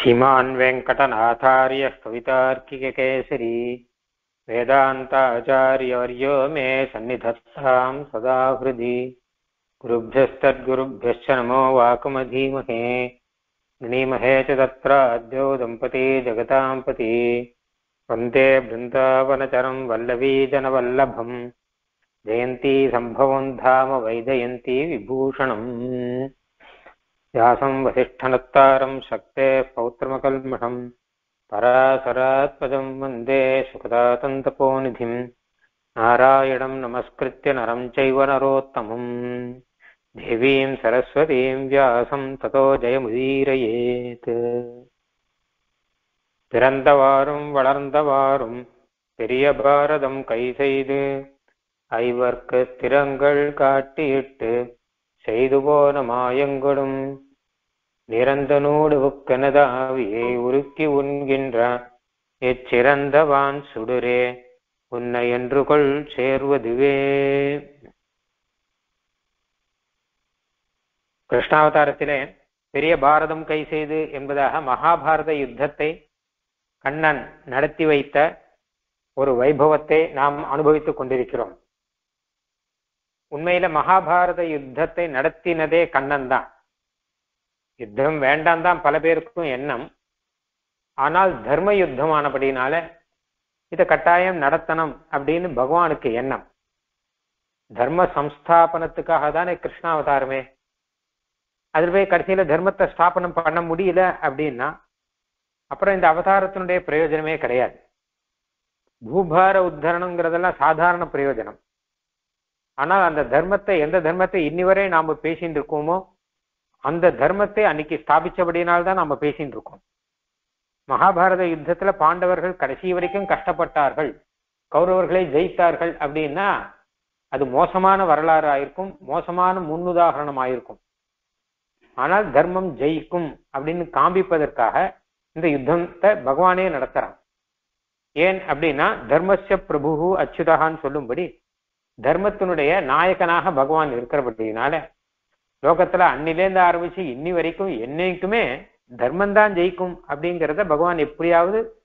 श्रीमान् वेङ्कटनाथार्यः कवितार्किककेसरी वेदान्ताचार्यवर्यो मे सन्निधत्ताम् सदा हृदि गुरुभ्यस्तद्गुरुभ्यश्च नमो वाकुमधीमहे। गृणीमहे च तत्र अद्यो दम्पती जगताम् पति वंदे बृन्दावनचरम् वल्लवीजनवल्लभम्। जयन्ती सम्भवम् धाम वैजयन्ती विभूषणम्। व्यासम् वसिष्ठनत्तारम् शक्तेः पौत्रमकल्मषम् परासरात्पदम् वन्दे सुखदातन्तपोनिधिम् नारायणम् नमस्कृत्य नरम् चैव नरोत्तमम् देवीम् सरस्वतीम् व्यासम् ततो जयमुदीरयेत् பிறந்தவாறும் வளர்ந்தவாறும் பெரிய பாரதம் கை செய்து ஐவர்க்கு திறங்கள் காட்டியிட்டு செய்து போன மாயங்களும் நிரந்தனோடு உக்கனதாவியை உருக்கி உண்கின்ற எச்சிறந்தவான் சுடுரே உன்னை என்று கொள் சேர்வதுவே. கிருஷ்ணாவதாரத்திலே பெரிய பாரதம் கை செய்து என்பதாக மகாபாரத யுத்தத்தை கண்ணன் நடத்தி வைத்த ஒரு வைபவத்தை நாம் அனுபவித்துக் கொண்டிருக்கிறோம். உண்மையில மகாபாரத யுத்தத்தை நடத்தினதே கண்ணன் தான். யுத்தம் வேண்டாம் தான் பல பேருக்கும் எண்ணம். ஆனால் தர்ம யுத்தமானபடினால இதை கட்டாயம் நடத்தணும் அப்படின்னு பகவானுக்கு எண்ணம். தர்ம சம்ஸ்தாபனத்துக்காக தானே கிருஷ்ணாவதாரமே. அதில் போய் கடைசியில தர்மத்தை ஸ்தாபனம் பண்ண முடியல அப்படின்னா அப்புறம் இந்த அவதாரத்தினுடைய பிரயோஜனமே கிடையாது. பூபார உத்தரணங்கிறதெல்லாம் சாதாரண பிரயோஜனம். ஆனால் அந்த தர்மத்தை எந்த தர்மத்தை இன்னி வரை நாம பேசிட்டு இருக்கோமோ அந்த தர்மத்தை அன்னைக்கு ஸ்தாபிச்சபடியினால்தான் நாம பேசிட்டு இருக்கோம். மகாபாரத யுத்தத்துல பாண்டவர்கள் கடைசி வரைக்கும் கஷ்டப்பட்டார்கள். கௌரவர்களை ஜெயித்தார்கள் அப்படின்னா அது மோசமான வரலாறு ஆயிருக்கும் மோசமான முன்னுதாரணம் ஆயிருக்கும் ஆனால் தர்மம் ஜெயிக்கும் அப்படின்னு காண்பிப்பதற்காக இந்த யுத்தத்தை பகவானே நடத்துறான். ஏன் அப்படின்னா தர்மஸ்ய பிரபு அச்சுதகான்னு சொல்லும்படி தர்மத்தினுடைய நாயகனாக பகவான் இருக்கிறபடினால லோகத்துல அன்னிலேருந்து ஆரம்பிச்சு இன்னி வரைக்கும் என்னைக்குமே தர்மம் தான் ஜெயிக்கும் அப்படிங்கிறத பகவான் எப்படியாவது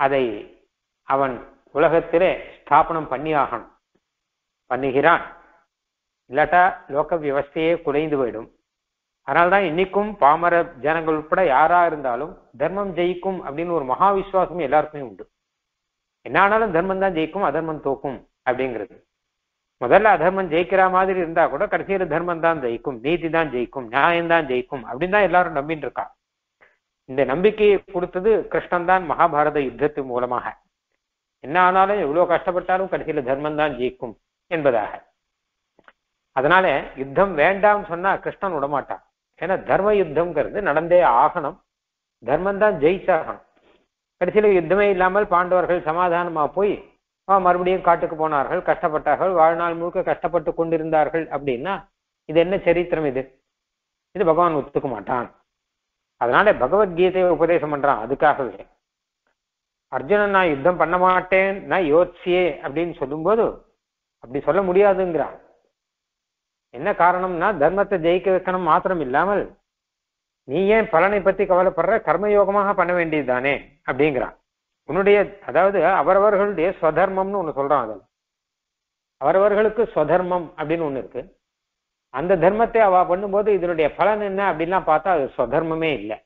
அதை அவன் உலகத்திலே ஸ்தாபனம் பண்ணி ஆகணும். பண்ணுகிறான். இல்லாட்டா லோக வியவஸ்தையே குலைந்து போயிடும். அதனால்தான் இன்னைக்கும் பாமர ஜனங்கள் உட்பட யாரா இருந்தாலும் தர்மம் ஜெயிக்கும் அப்படின்னு ஒரு மகா விசுவாசம் எல்லாருக்குமே உண்டு. என்ன ஆனாலும் தர்மம் தான் ஜெயிக்கும் அதர்மம் தோக்கும் அப்படிங்கிறது. முதல்ல அதர்மம் ஜெயிக்கிற மாதிரி இருந்தா கூட கடைசியில தர்மம் தான் ஜெயிக்கும் நீதி தான் ஜெயிக்கும் நியாயம் தான் ஜெயிக்கும் அப்படின்னு தான் எல்லாரும் நம்பிட்டு இருக்கா இந்த நம்பிக்கையை கொடுத்தது கிருஷ்ணன் தான் மகாபாரத யுத்தத்து மூலமாக. என்ன ஆனாலும் எவ்வளவு கஷ்டப்பட்டாலும் கடைசியில தர்மம் தான் ஜெயிக்கும் என்பதாக. அதனால யுத்தம் வேண்டாம் சொன்னா கிருஷ்ணன் விடமாட்டான் ஏன்னா தர்ம யுத்தம்ங்கிறது நடந்தே ஆகணும். தர்மம் தான் ஜெயிச்சாகணும். கடைசியில யுத்தமே இல்லாமல் பாண்டவர்கள் சமாதானமா போய் மறுபடியும் காட்டுக்கு போனார்கள். கஷ்டப்பட்டார்கள். வாழ்நாள் முழுக்க கஷ்டப்பட்டு கொண்டிருந்தார்கள் அப்படின்னா இது என்ன சரித்திரம் இது? இது பகவான் ஒத்துக்க மாட்டான். அதனால பகவத்கீதையை உபதேசம் பண்றான். அதுக்காகவே. அர்ஜுனன் நான் யுத்தம் பண்ண மாட்டேன் நான் யோசியே அப்படின்னு சொல்லும்போது அப்படி சொல்ல முடியாதுங்கிறான். என்ன காரணம்னா தர்மத்தை ஜெயிக்க வைக்கணும் மாத்திரம் இல்லாமல் நீ ஏன் பலனை பத்தி கவலைப்படுற? கர்மயோகமாக பண்ண வேண்டியது தானே அப்படிங்கிறான். உன்னுடைய அதாவது அவரவர்களுடைய ஸ்வதர்மம்னு ஒண்ணு சொல்றான் அதில் அவரவர்களுக்கு ஸ்வதர்மம் அப்படின்னு ஒண்ணு இருக்கு. அந்த தர்மத்தை அவ பண்ணும்போது இதனுடைய பலன் என்ன அப்படின்லாம் பார்த்தா அது ஸ்வதர்மமே இல்லை.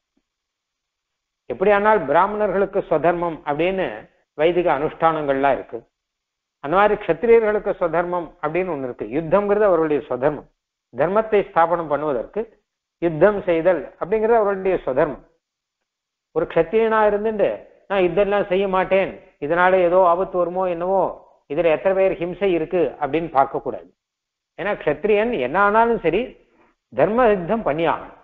எப்படியானால் பிராமணர்களுக்கு ஸ்வதர்மம் அப்படின்னு வைதிக அனுஷ்டானங்கள்லாம் இருக்கு. அந்த மாதிரி கத்திரியர்களுக்கு ஸ்வதர்மம் அப்படின்னு ஒண்ணு இருக்கு. யுத்தம்ங்கிறது அவர்களுடைய ஸ்வதர்மம். தர்மத்தை ஸ்தாபனம் பண்ணுவதற்கு யுத்தம் செய்தல் அப்படிங்கிறது அவர்களுடைய ஸ்வதர்மம். ஒரு கத்திரியனா இருந்துட்டு நான் இதெல்லாம் செய்ய மாட்டேன். இதனால ஏதோ ஆபத்து வருமோ என்னவோ இதுல எத்தனை பேர் ஹிம்சை இருக்கு அப்படின்னு பார்க்க கூடாது ஏன்னா க்ஷத்ரியன் என்ன ஆனாலும் சரி தர்ம யுத்தம் பண்ணியாகணும்.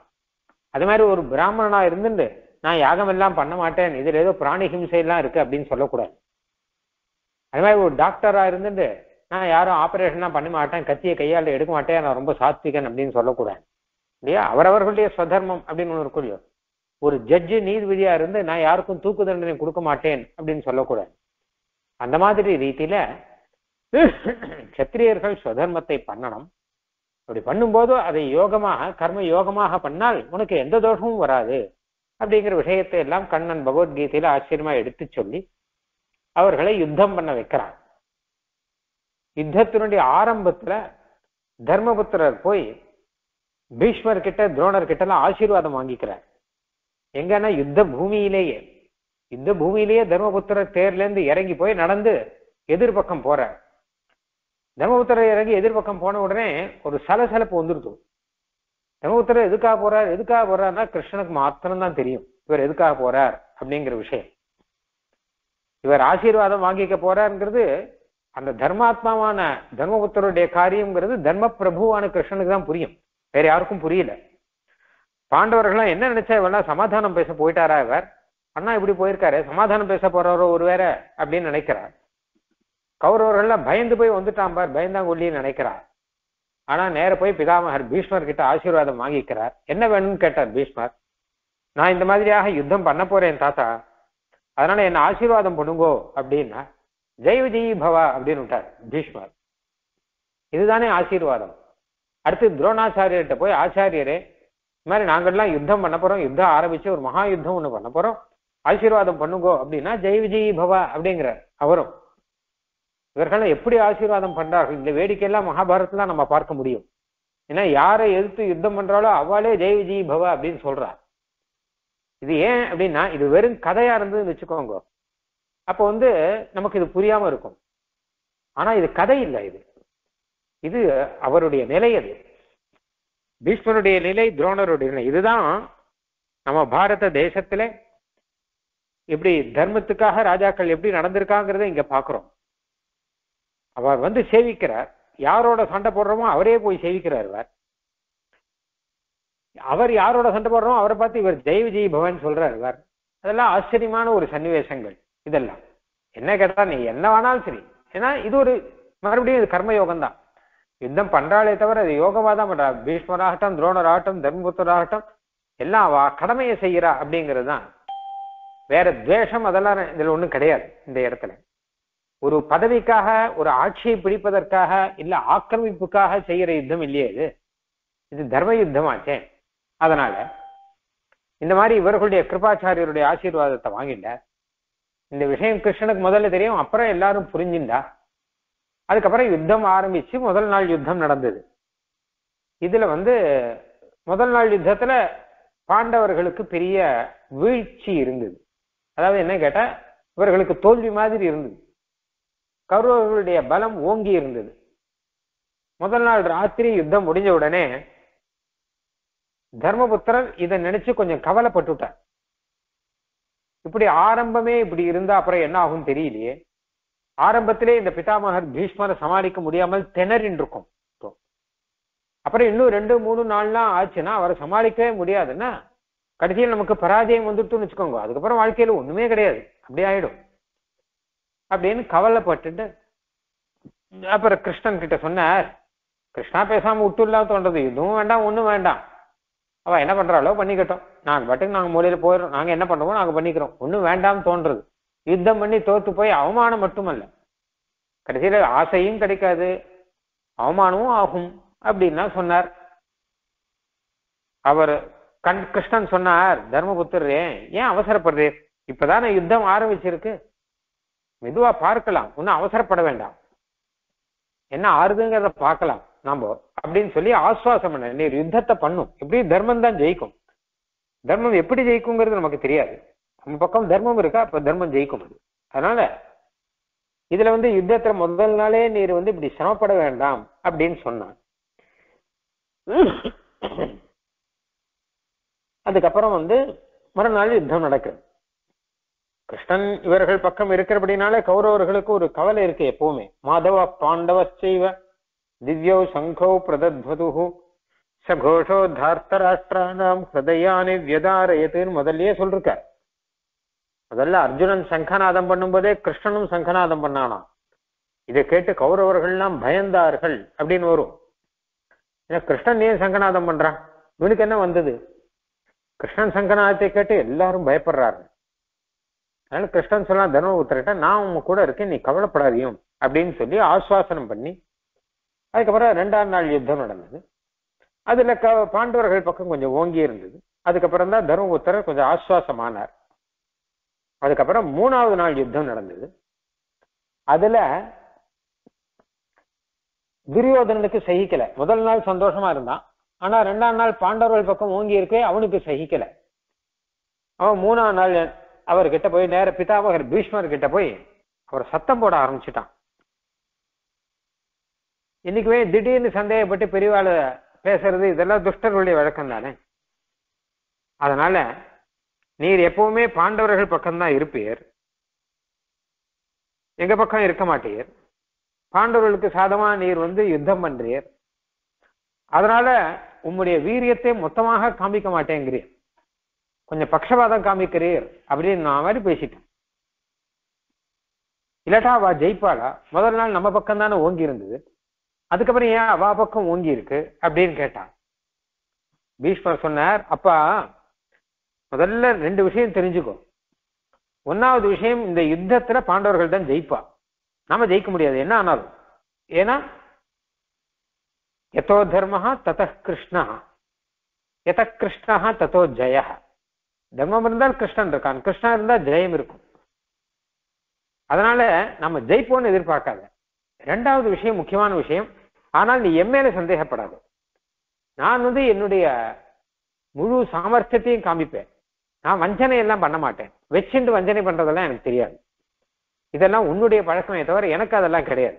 அது மாதிரி ஒரு பிராமணனா இருந்துட்டு நான் யாகம் எல்லாம் பண்ண மாட்டேன் இதுல ஏதோ பிராணி ஹிம்சை எல்லாம் இருக்கு அப்படின்னு சொல்லக்கூடாது. அது மாதிரி ஒரு டாக்டரா இருந்துட்டு நான் யாரும் ஆபரேஷன்லாம் பண்ண மாட்டேன் கத்தியை கையால் எடுக்க மாட்டேன் நான் ரொம்ப சாத்விகன் அப்படின்னு சொல்லக்கூடாது. இல்லையா? அவரவர்களுடைய ஸ்வதர்மம் அப்படின்னு ஒன்று இருக்கும் ஒரு ஜட்ஜு நீதிபதியா இருந்து நான் யாருக்கும் தூக்கு தண்டனை கொடுக்க மாட்டேன் அப்படின்னு சொல்லக்கூடாது. அந்த மாதிரி ரீதியில சத்திரியர்கள் சுதர்மத்தை பண்ணணும். அப்படி பண்ணும்போது அதை யோகமாக கர்ம யோகமாக பண்ணால் உனக்கு எந்த தோஷமும் வராது அப்படிங்கிற விஷயத்தை எல்லாம் கண்ணன் பகவத்கீதையில ஆச்சரியமா எடுத்து சொல்லி அவர்களை யுத்தம் பண்ண வைக்கிறான் யுத்தத்தினுடைய ஆரம்பத்துல தர்மபுத்திரர் போய் பீஷ்மர் கிட்ட துரோணர் கிட்ட எல்லாம் ஆசீர்வாதம் வாங்கிக்கிறார். எங்கன்னா யுத்த பூமியிலேயே யுத்த பூமியிலேயே தர்மபுத்திர தேர்ல இருந்து இறங்கி போய் நடந்து எதிர்பக்கம் போற தர்மபுத்திர இறங்கி எதிர்பக்கம் போன உடனே ஒரு சலசலப்பு வந்துருது. தர்மபுத்திரர் எதுக்காக போறார் எதுக்காக போறாருன்னா கிருஷ்ணனுக்கு மாத்திரம்தான் தெரியும். இவர் எதுக்காக போறார் அப்படிங்கிற விஷயம். இவர் ஆசீர்வாதம் வாங்கிக்க போறாருங்கிறது அந்த தர்மாத்மாவான தர்மபுத்தருடைய காரியம்ங்கிறது தர்ம பிரபுவான கிருஷ்ணனுக்கு தான் புரியும். வேற யாருக்கும் புரியல. பாண்டவர்கள்லாம் என்ன நினைச்சா இவெல்லாம் சமாதானம் பேச போயிட்டாரா இவர்? அண்ணா இப்படி போயிருக்காரு சமாதானம் பேச போறவரோ ஒரு வேற அப்படின்னு நினைக்கிறார். கௌரவர்கள்லாம் பயந்து போய் வந்துட்டான் பார் பயந்தாங்கொல்லின்னு நினைக்கிறார். ஆனா நேர போய் பிதாமகர் பீஷ்மர் கிட்ட ஆசீர்வாதம் வாங்கிக்கிறார். என்ன வேணும்னு கேட்டார் பீஷ்மர். நான் இந்த மாதிரியாக யுத்தம் பண்ண போறேன் தாத்தா. அதனால என்ன ஆசீர்வாதம் பண்ணுங்கோ அப்படின்னா ஜெய் விஜயி பவா அப்படின்னு விட்டார் பீஷ்மர். இதுதானே ஆசீர்வாதம். அடுத்து துரோணாச்சாரியர்கிட்ட போய் ஆச்சாரியரே இந்த மாதிரி நாங்கள்லாம் யுத்தம் பண்ண போறோம். யுத்தம் ஆரம்பிச்சு ஒரு மகா யுத்தம் ஒண்ணு பண்ண போறோம். ஆசீர்வாதம் பண்ணுங்கோ அப்படின்னா ஜெய் விஜயி பவா அப்படிங்கிறார் அவரும். இவர்கள் எப்படி ஆசீர்வாதம் பண்றார்கள்? இந்த வேடிக்கையெல்லாம் மகாபாரத்லாம் நம்ம பார்க்க முடியும். ஏன்னா யாரை எதிர்த்து யுத்தம் பண்றாலோ அவளே ஜெய் விஜயி பவா அப்படின்னு சொல்றா இது ஏன் அப்படின்னா இது வெறும் கதையா இருந்ததுன்னு வச்சுக்கோங்க. அப்போ வந்து நமக்கு இது புரியாம இருக்கும். ஆனா இது கதை இல்லை இது. இது அவருடைய நிலை அது. பீஷ்மருடைய நிலை துரோணருடைய நிலை. இதுதான் நம்ம பாரத தேசத்துல இப்படி தர்மத்துக்காக ராஜாக்கள் எப்படி நடந்திருக்காங்கிறத இங்க பாக்குறோம். அவர் வந்து சேவிக்கிறார். யாரோட சண்டை போடுறோமோ அவரே போய் சேவிக்கிறார் இவர். அவர் யாரோட சண்டை போடுறோமோ அவரை பார்த்து இவர் ஜெய் விஜய் பவன் சொல்றார் இவர். அதெல்லாம் ஆச்சரியமான ஒரு சன்னிவேசங்கள் இதெல்லாம். என்ன கேட்டா நீ என்ன வேணாலும் சரி. ஏன்னா இது ஒரு மறுபடியும் இது கர்மயோகம் தான் யுத்தம் பண்றாளே தவிர அது யோகமா தான் பண்றா. பீஷ்மராகட்டும் துரோணராகட்டும் தர்மபுத்தராகட்டும் எல்லாம் அவ கடமையை செய்யறா அப்படிங்கிறது தான் வேற துவேஷம் அதெல்லாம் இதுல ஒண்ணும் கிடையாது இந்த இடத்துல. ஒரு பதவிக்காக ஒரு ஆட்சியை பிடிப்பதற்காக இல்ல ஆக்கிரமிப்புக்காக செய்யற யுத்தம் இல்லையே இது. இது தர்ம யுத்தமாச்சே. அதனால இந்த மாதிரி இவர்களுடைய கிருபாச்சாரியருடைய ஆசீர்வாதத்தை வாங்கிட்ட இந்த விஷயம் கிருஷ்ணனுக்கு முதல்ல தெரியும் அப்புறம் எல்லாரும் புரிஞ்சுண்டா அதுக்கப்புறம் யுத்தம் ஆரம்பிச்சு முதல் நாள் யுத்தம் நடந்தது. இதுல வந்து முதல் நாள் யுத்தத்துல பாண்டவர்களுக்கு பெரிய வீழ்ச்சி இருந்தது. அதாவது என்ன கேட்டா இவர்களுக்கு தோல்வி மாதிரி இருந்தது. கௌரவர்களுடைய பலம் ஓங்கி இருந்தது. முதல் நாள் ராத்திரி யுத்தம் முடிஞ்ச உடனே தர்மபுத்திரர் இதை நினைச்சு கொஞ்சம் கவலைப்பட்டுட்டார். இப்படி ஆரம்பமே இப்படி இருந்தா அப்புறம் என்ன ஆகும் தெரியலையே. ஆரம்பத்திலே இந்த பிதாமகர் பீஷ்மரை சமாளிக்க முடியாமல் திணறின் இருக்கும் அப்புறம் இன்னும் ரெண்டு மூணு நாள்லாம் ஆச்சுன்னா அவரை சமாளிக்கவே முடியாதுன்னா கடைசியில் நமக்கு பராஜயம் வந்துட்டுன்னு வச்சுக்கோங்க. அதுக்கப்புறம் வாழ்க்கையில ஒண்ணுமே கிடையாது. அப்படி ஆயிடும். அப்படின்னு கவலைப்பட்டுட்டு அப்புறம் கிருஷ்ணன் கிட்ட சொன்னார் கிருஷ்ணா பேசாம விட்டுலாம் தோன்றது. இதுவும் வேண்டாம் ஒண்ணும் வேண்டாம். அவ என்ன பண்றாளோ பண்ணிக்கட்டும். நாங்க பாட்டுக்கு நாங்க மூலையில போயிடும் நாங்க என்ன பண்றோமோ நாங்க பண்ணிக்கிறோம். ஒன்றும் வேண்டாம்னு தோன்றது. யுத்தம் பண்ணி தோத்து போய் அவமானம் மட்டுமல்ல. கடைசியில ஆசையும் கிடைக்காது. அவமானமும் ஆகும் அப்படின்னா சொன்னார். அவர் கண் கிருஷ்ணன் சொன்னார் தர்மபுத்திரே ஏன் அவசரப்படுறே இப்பதானே யுத்தம் ஆரம்பிச்சிருக்கு. மெதுவா பார்க்கலாம். ஒன்னும் அவசரப்பட வேண்டாம். என்ன ஆறுதுங்கிறத பார்க்கலாம். நாம அப்படின்னு சொல்லி ஆஸ்வாசம் பண்ண நீர் யுத்தத்தை பண்ணும். எப்படி தர்மம் தான் ஜெயிக்கும். தர்மம் எப்படி ஜெயிக்குங்கிறது நமக்கு தெரியாது. உங்க பக்கம் தர்மம் இருக்கா? அப்ப தர்மம் ஜெயிக்கும் அது. அதனால இதுல வந்து யுத்தத்துல முதல் நாளே நீர் வந்து இப்படி சிரமப்பட வேண்டாம் அப்படின்னு சொன்னான். அதுக்கப்புறம் வந்து மறுநாள் யுத்தம் நடக்குது. கிருஷ்ணன் இவர்கள் பக்கம் இருக்கிறபடினாலே கௌரவர்களுக்கு ஒரு கவலை இருக்கு எப்பவுமே. மாதவ பாண்டவ செய்வ. திவ்யோ சங்கோ பிரதத்வது சகோஷோ தார்த்தராஷ்டிரானாம் ஹிருதயானி வியதாரயத்துன்னு முதல்லயே சொல்லிருக்கார். முதல்ல அர்ஜுனன் சங்கநாதம் பண்ணும்போதே கிருஷ்ணனும் சங்கநாதம் பண்ணானாம். இதை கேட்டு கௌரவர்கள்லாம் பயந்தார்கள் அப்படின்னு வரும். ஏன்னா கிருஷ்ணன் ஏன் சங்கநாதம் பண்றான்? இவனுக்கு என்ன வந்தது? கிருஷ்ணன் சங்கநாதத்தை கேட்டு எல்லாரும் பயப்படுறாரு அதனால கிருஷ்ணன் சொல்லலாம் தர்மபுத்திரிட்ட நான் உங்க கூட இருக்கேன் நீ கவலைப்படாதியும் அப்படின்னு சொல்லி ஆஸ்வாசனம் பண்ணி அதுக்கப்புறம் ரெண்டாம் நாள் யுத்தம் நடந்தது. அதுல க பாண்டவர்கள் பக்கம் கொஞ்சம் ஓங்கி இருந்தது. அதுக்கப்புறம் தான் தர்மபுத்திரர் கொஞ்சம் ஆஸ்வாசமானார். அதுக்கப்புறம் மூணாவது நாள் யுத்தம் நடந்தது. அதுல துரியோதனனுக்கு சகிக்கல. முதல் நாள் சந்தோஷமா இருந்தான். ஆனா ரெண்டாம் நாள் பாண்டவர்கள் பக்கம் ஓங்கி இருக்கே அவனுக்கு சகிக்கல. அவன் மூணாம் நாள் அவர்கிட்ட போய் நேர பிதாமகர் பீஷ்மர் கிட்ட போய் அவர் சத்தம் போட ஆரம்பிச்சிட்டான். இன்னைக்குமே திடீர்னு சந்தேகப்பட்டு பெரியவாள பேசுறது இதெல்லாம் துஷ்டர்களுடைய வழக்கம் தானே அதனால நீர் எப்பவுமே பாண்டவர்கள் பக்கம்தான் இருப்பீர். எங்க பக்கம் இருக்க மாட்டீர். பாண்டவர்களுக்கு சாதமா நீர் வந்து யுத்தம் பண்றீர். அதனால உம்முடைய வீரியத்தை மொத்தமாக காமிக்க மாட்டேங்கிறீர். கொஞ்சம் பக்ஷபாதம் காமிக்கிறீர் அப்படின்னு நான் மாதிரி பேசிட்டேன். இல்லாட்டா அவ ஜெயிப்பாளா? முதல் நாள் நம்ம பக்கம் தானே ஓங்கி இருந்தது. அதுக்கப்புறம் ஏன் அவா பக்கம் ஓங்கி இருக்கு அப்படின்னு கேட்டான். பீஷ்மர் சொன்னார் அப்பா முதல்ல ரெண்டு விஷயம் தெரிஞ்சுக்கோ. ஒன்னாவது விஷயம் இந்த யுத்தத்துல பாண்டவர்கள் தான் ஜெயிப்பா. நாம ஜெயிக்க முடியாது. என்ன ஆனாலும். ஏன்னா எத்தோ தர்மஹா தத கிருஷ்ணா எத கிருஷ்ணா தத்தோ ஜெய தர்மம் இருந்தால் கிருஷ்ணன் இருக்கான். கிருஷ்ணா இருந்தால் ஜெயம் இருக்கும். அதனால நம்ம ஜெயிப்போம்னு எதிர்பார்க்காத. ரெண்டாவது விஷயம் முக்கியமான விஷயம் ஆனால் நீ என் மேல சந்தேகப்படாது. நான் வந்து என்னுடைய முழு சாமர்த்தியத்தையும் காமிப்பேன். நான் வஞ்சனை எல்லாம் பண்ண மாட்டேன். வச்சுண்டு வஞ்சனை பண்றதெல்லாம் எனக்கு தெரியாது. இதெல்லாம் உன்னுடைய பழக்கமே தவிர எனக்கு அதெல்லாம் கிடையாது.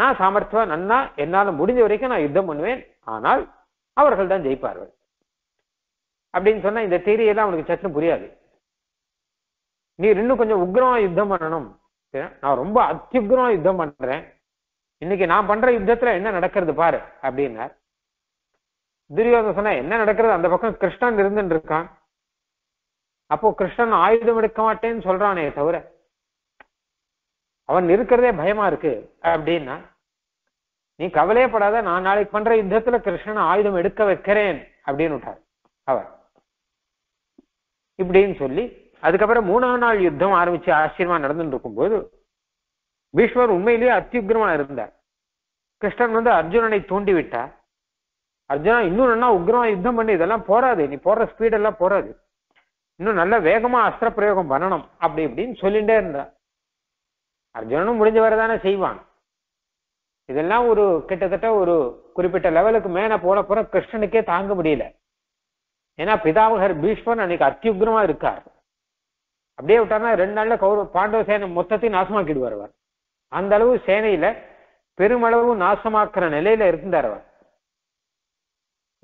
நான் சாமர்த்தியமா நன்னா என்னால முடிஞ்ச வரைக்கும் நான் யுத்தம் பண்ணுவேன். ஆனால் அவர்கள் தான் ஜெயிப்பார்கள். அப்படின்னு சொன்னா இந்த தேரியெல்லாம் அவனுக்கு சட்டுன்னு புரியாது. நீ இன்னும் கொஞ்சம் உக்ரமா யுத்தம் பண்ணணும். நான் ரொம்ப அத்தியுக்ரமா யுத்தம் பண்றேன். இன்னைக்கு நான் பண்ற யுத்தத்துல என்ன நடக்கிறது பாரு அப்படின்னார். துரியோதன சொன்னா என்ன நடக்கிறது? அந்த பக்கம் கிருஷ்ணன் இருந்துட்டு இருக்கான். அப்போ கிருஷ்ணன் ஆயுதம் எடுக்க மாட்டேன்னு சொல்றானே தவிர அவன் இருக்கிறதே பயமா இருக்கு அப்படின்னா நீ கவலையப்படாத நான் நாளைக்கு பண்ற யுத்தத்துல கிருஷ்ணன் ஆயுதம் எடுக்க வைக்கிறேன் அப்படின்னு விட்டார் அவர். இப்படின்னு சொல்லி அதுக்கப்புறம் மூணாம் நாள் யுத்தம் ஆரம்பிச்சு ஆச்சரியமா நடந்துட்டு இருக்கும்போது பீஷ்மர் உண்மையிலேயே அத்தியுக்ரமா இருந்தார். கிருஷ்ணன் வந்து அர்ஜுனனை தூண்டி விட்டார். அர்ஜுனா இன்னும் நல்லா உக்ரமா யுத்தம் பண்ணி இதெல்லாம் போறாது நீ போடுற ஸ்பீடெல்லாம் போராது போறாது. இன்னும் நல்ல வேகமா அஸ்திர பிரயோகம் பண்ணணும் அப்படி இப்படின்னு சொல்லிட்டே இருந்தார். அர்ஜுனனும் முடிஞ்ச வரதானே செய்வான். இதெல்லாம் ஒரு கிட்டத்தட்ட ஒரு குறிப்பிட்ட லெவலுக்கு மேல போன போற கிருஷ்ணனுக்கே தாங்க முடியல. ஏன்னா பிதாமகர் பீஷ்மன் அன்னைக்கு அத்தியுக்ரமா இருக்கார். அப்படியே விட்டார்னா ரெண்டு நாள்ல கௌரவ பாண்டவ சேனை மொத்தத்தையும் நாசமாக்கிடுவார் அவர். அந்த அளவு சேனையில பெருமளவு நாசமாக்குற நிலையில இருந்தார் அவர்.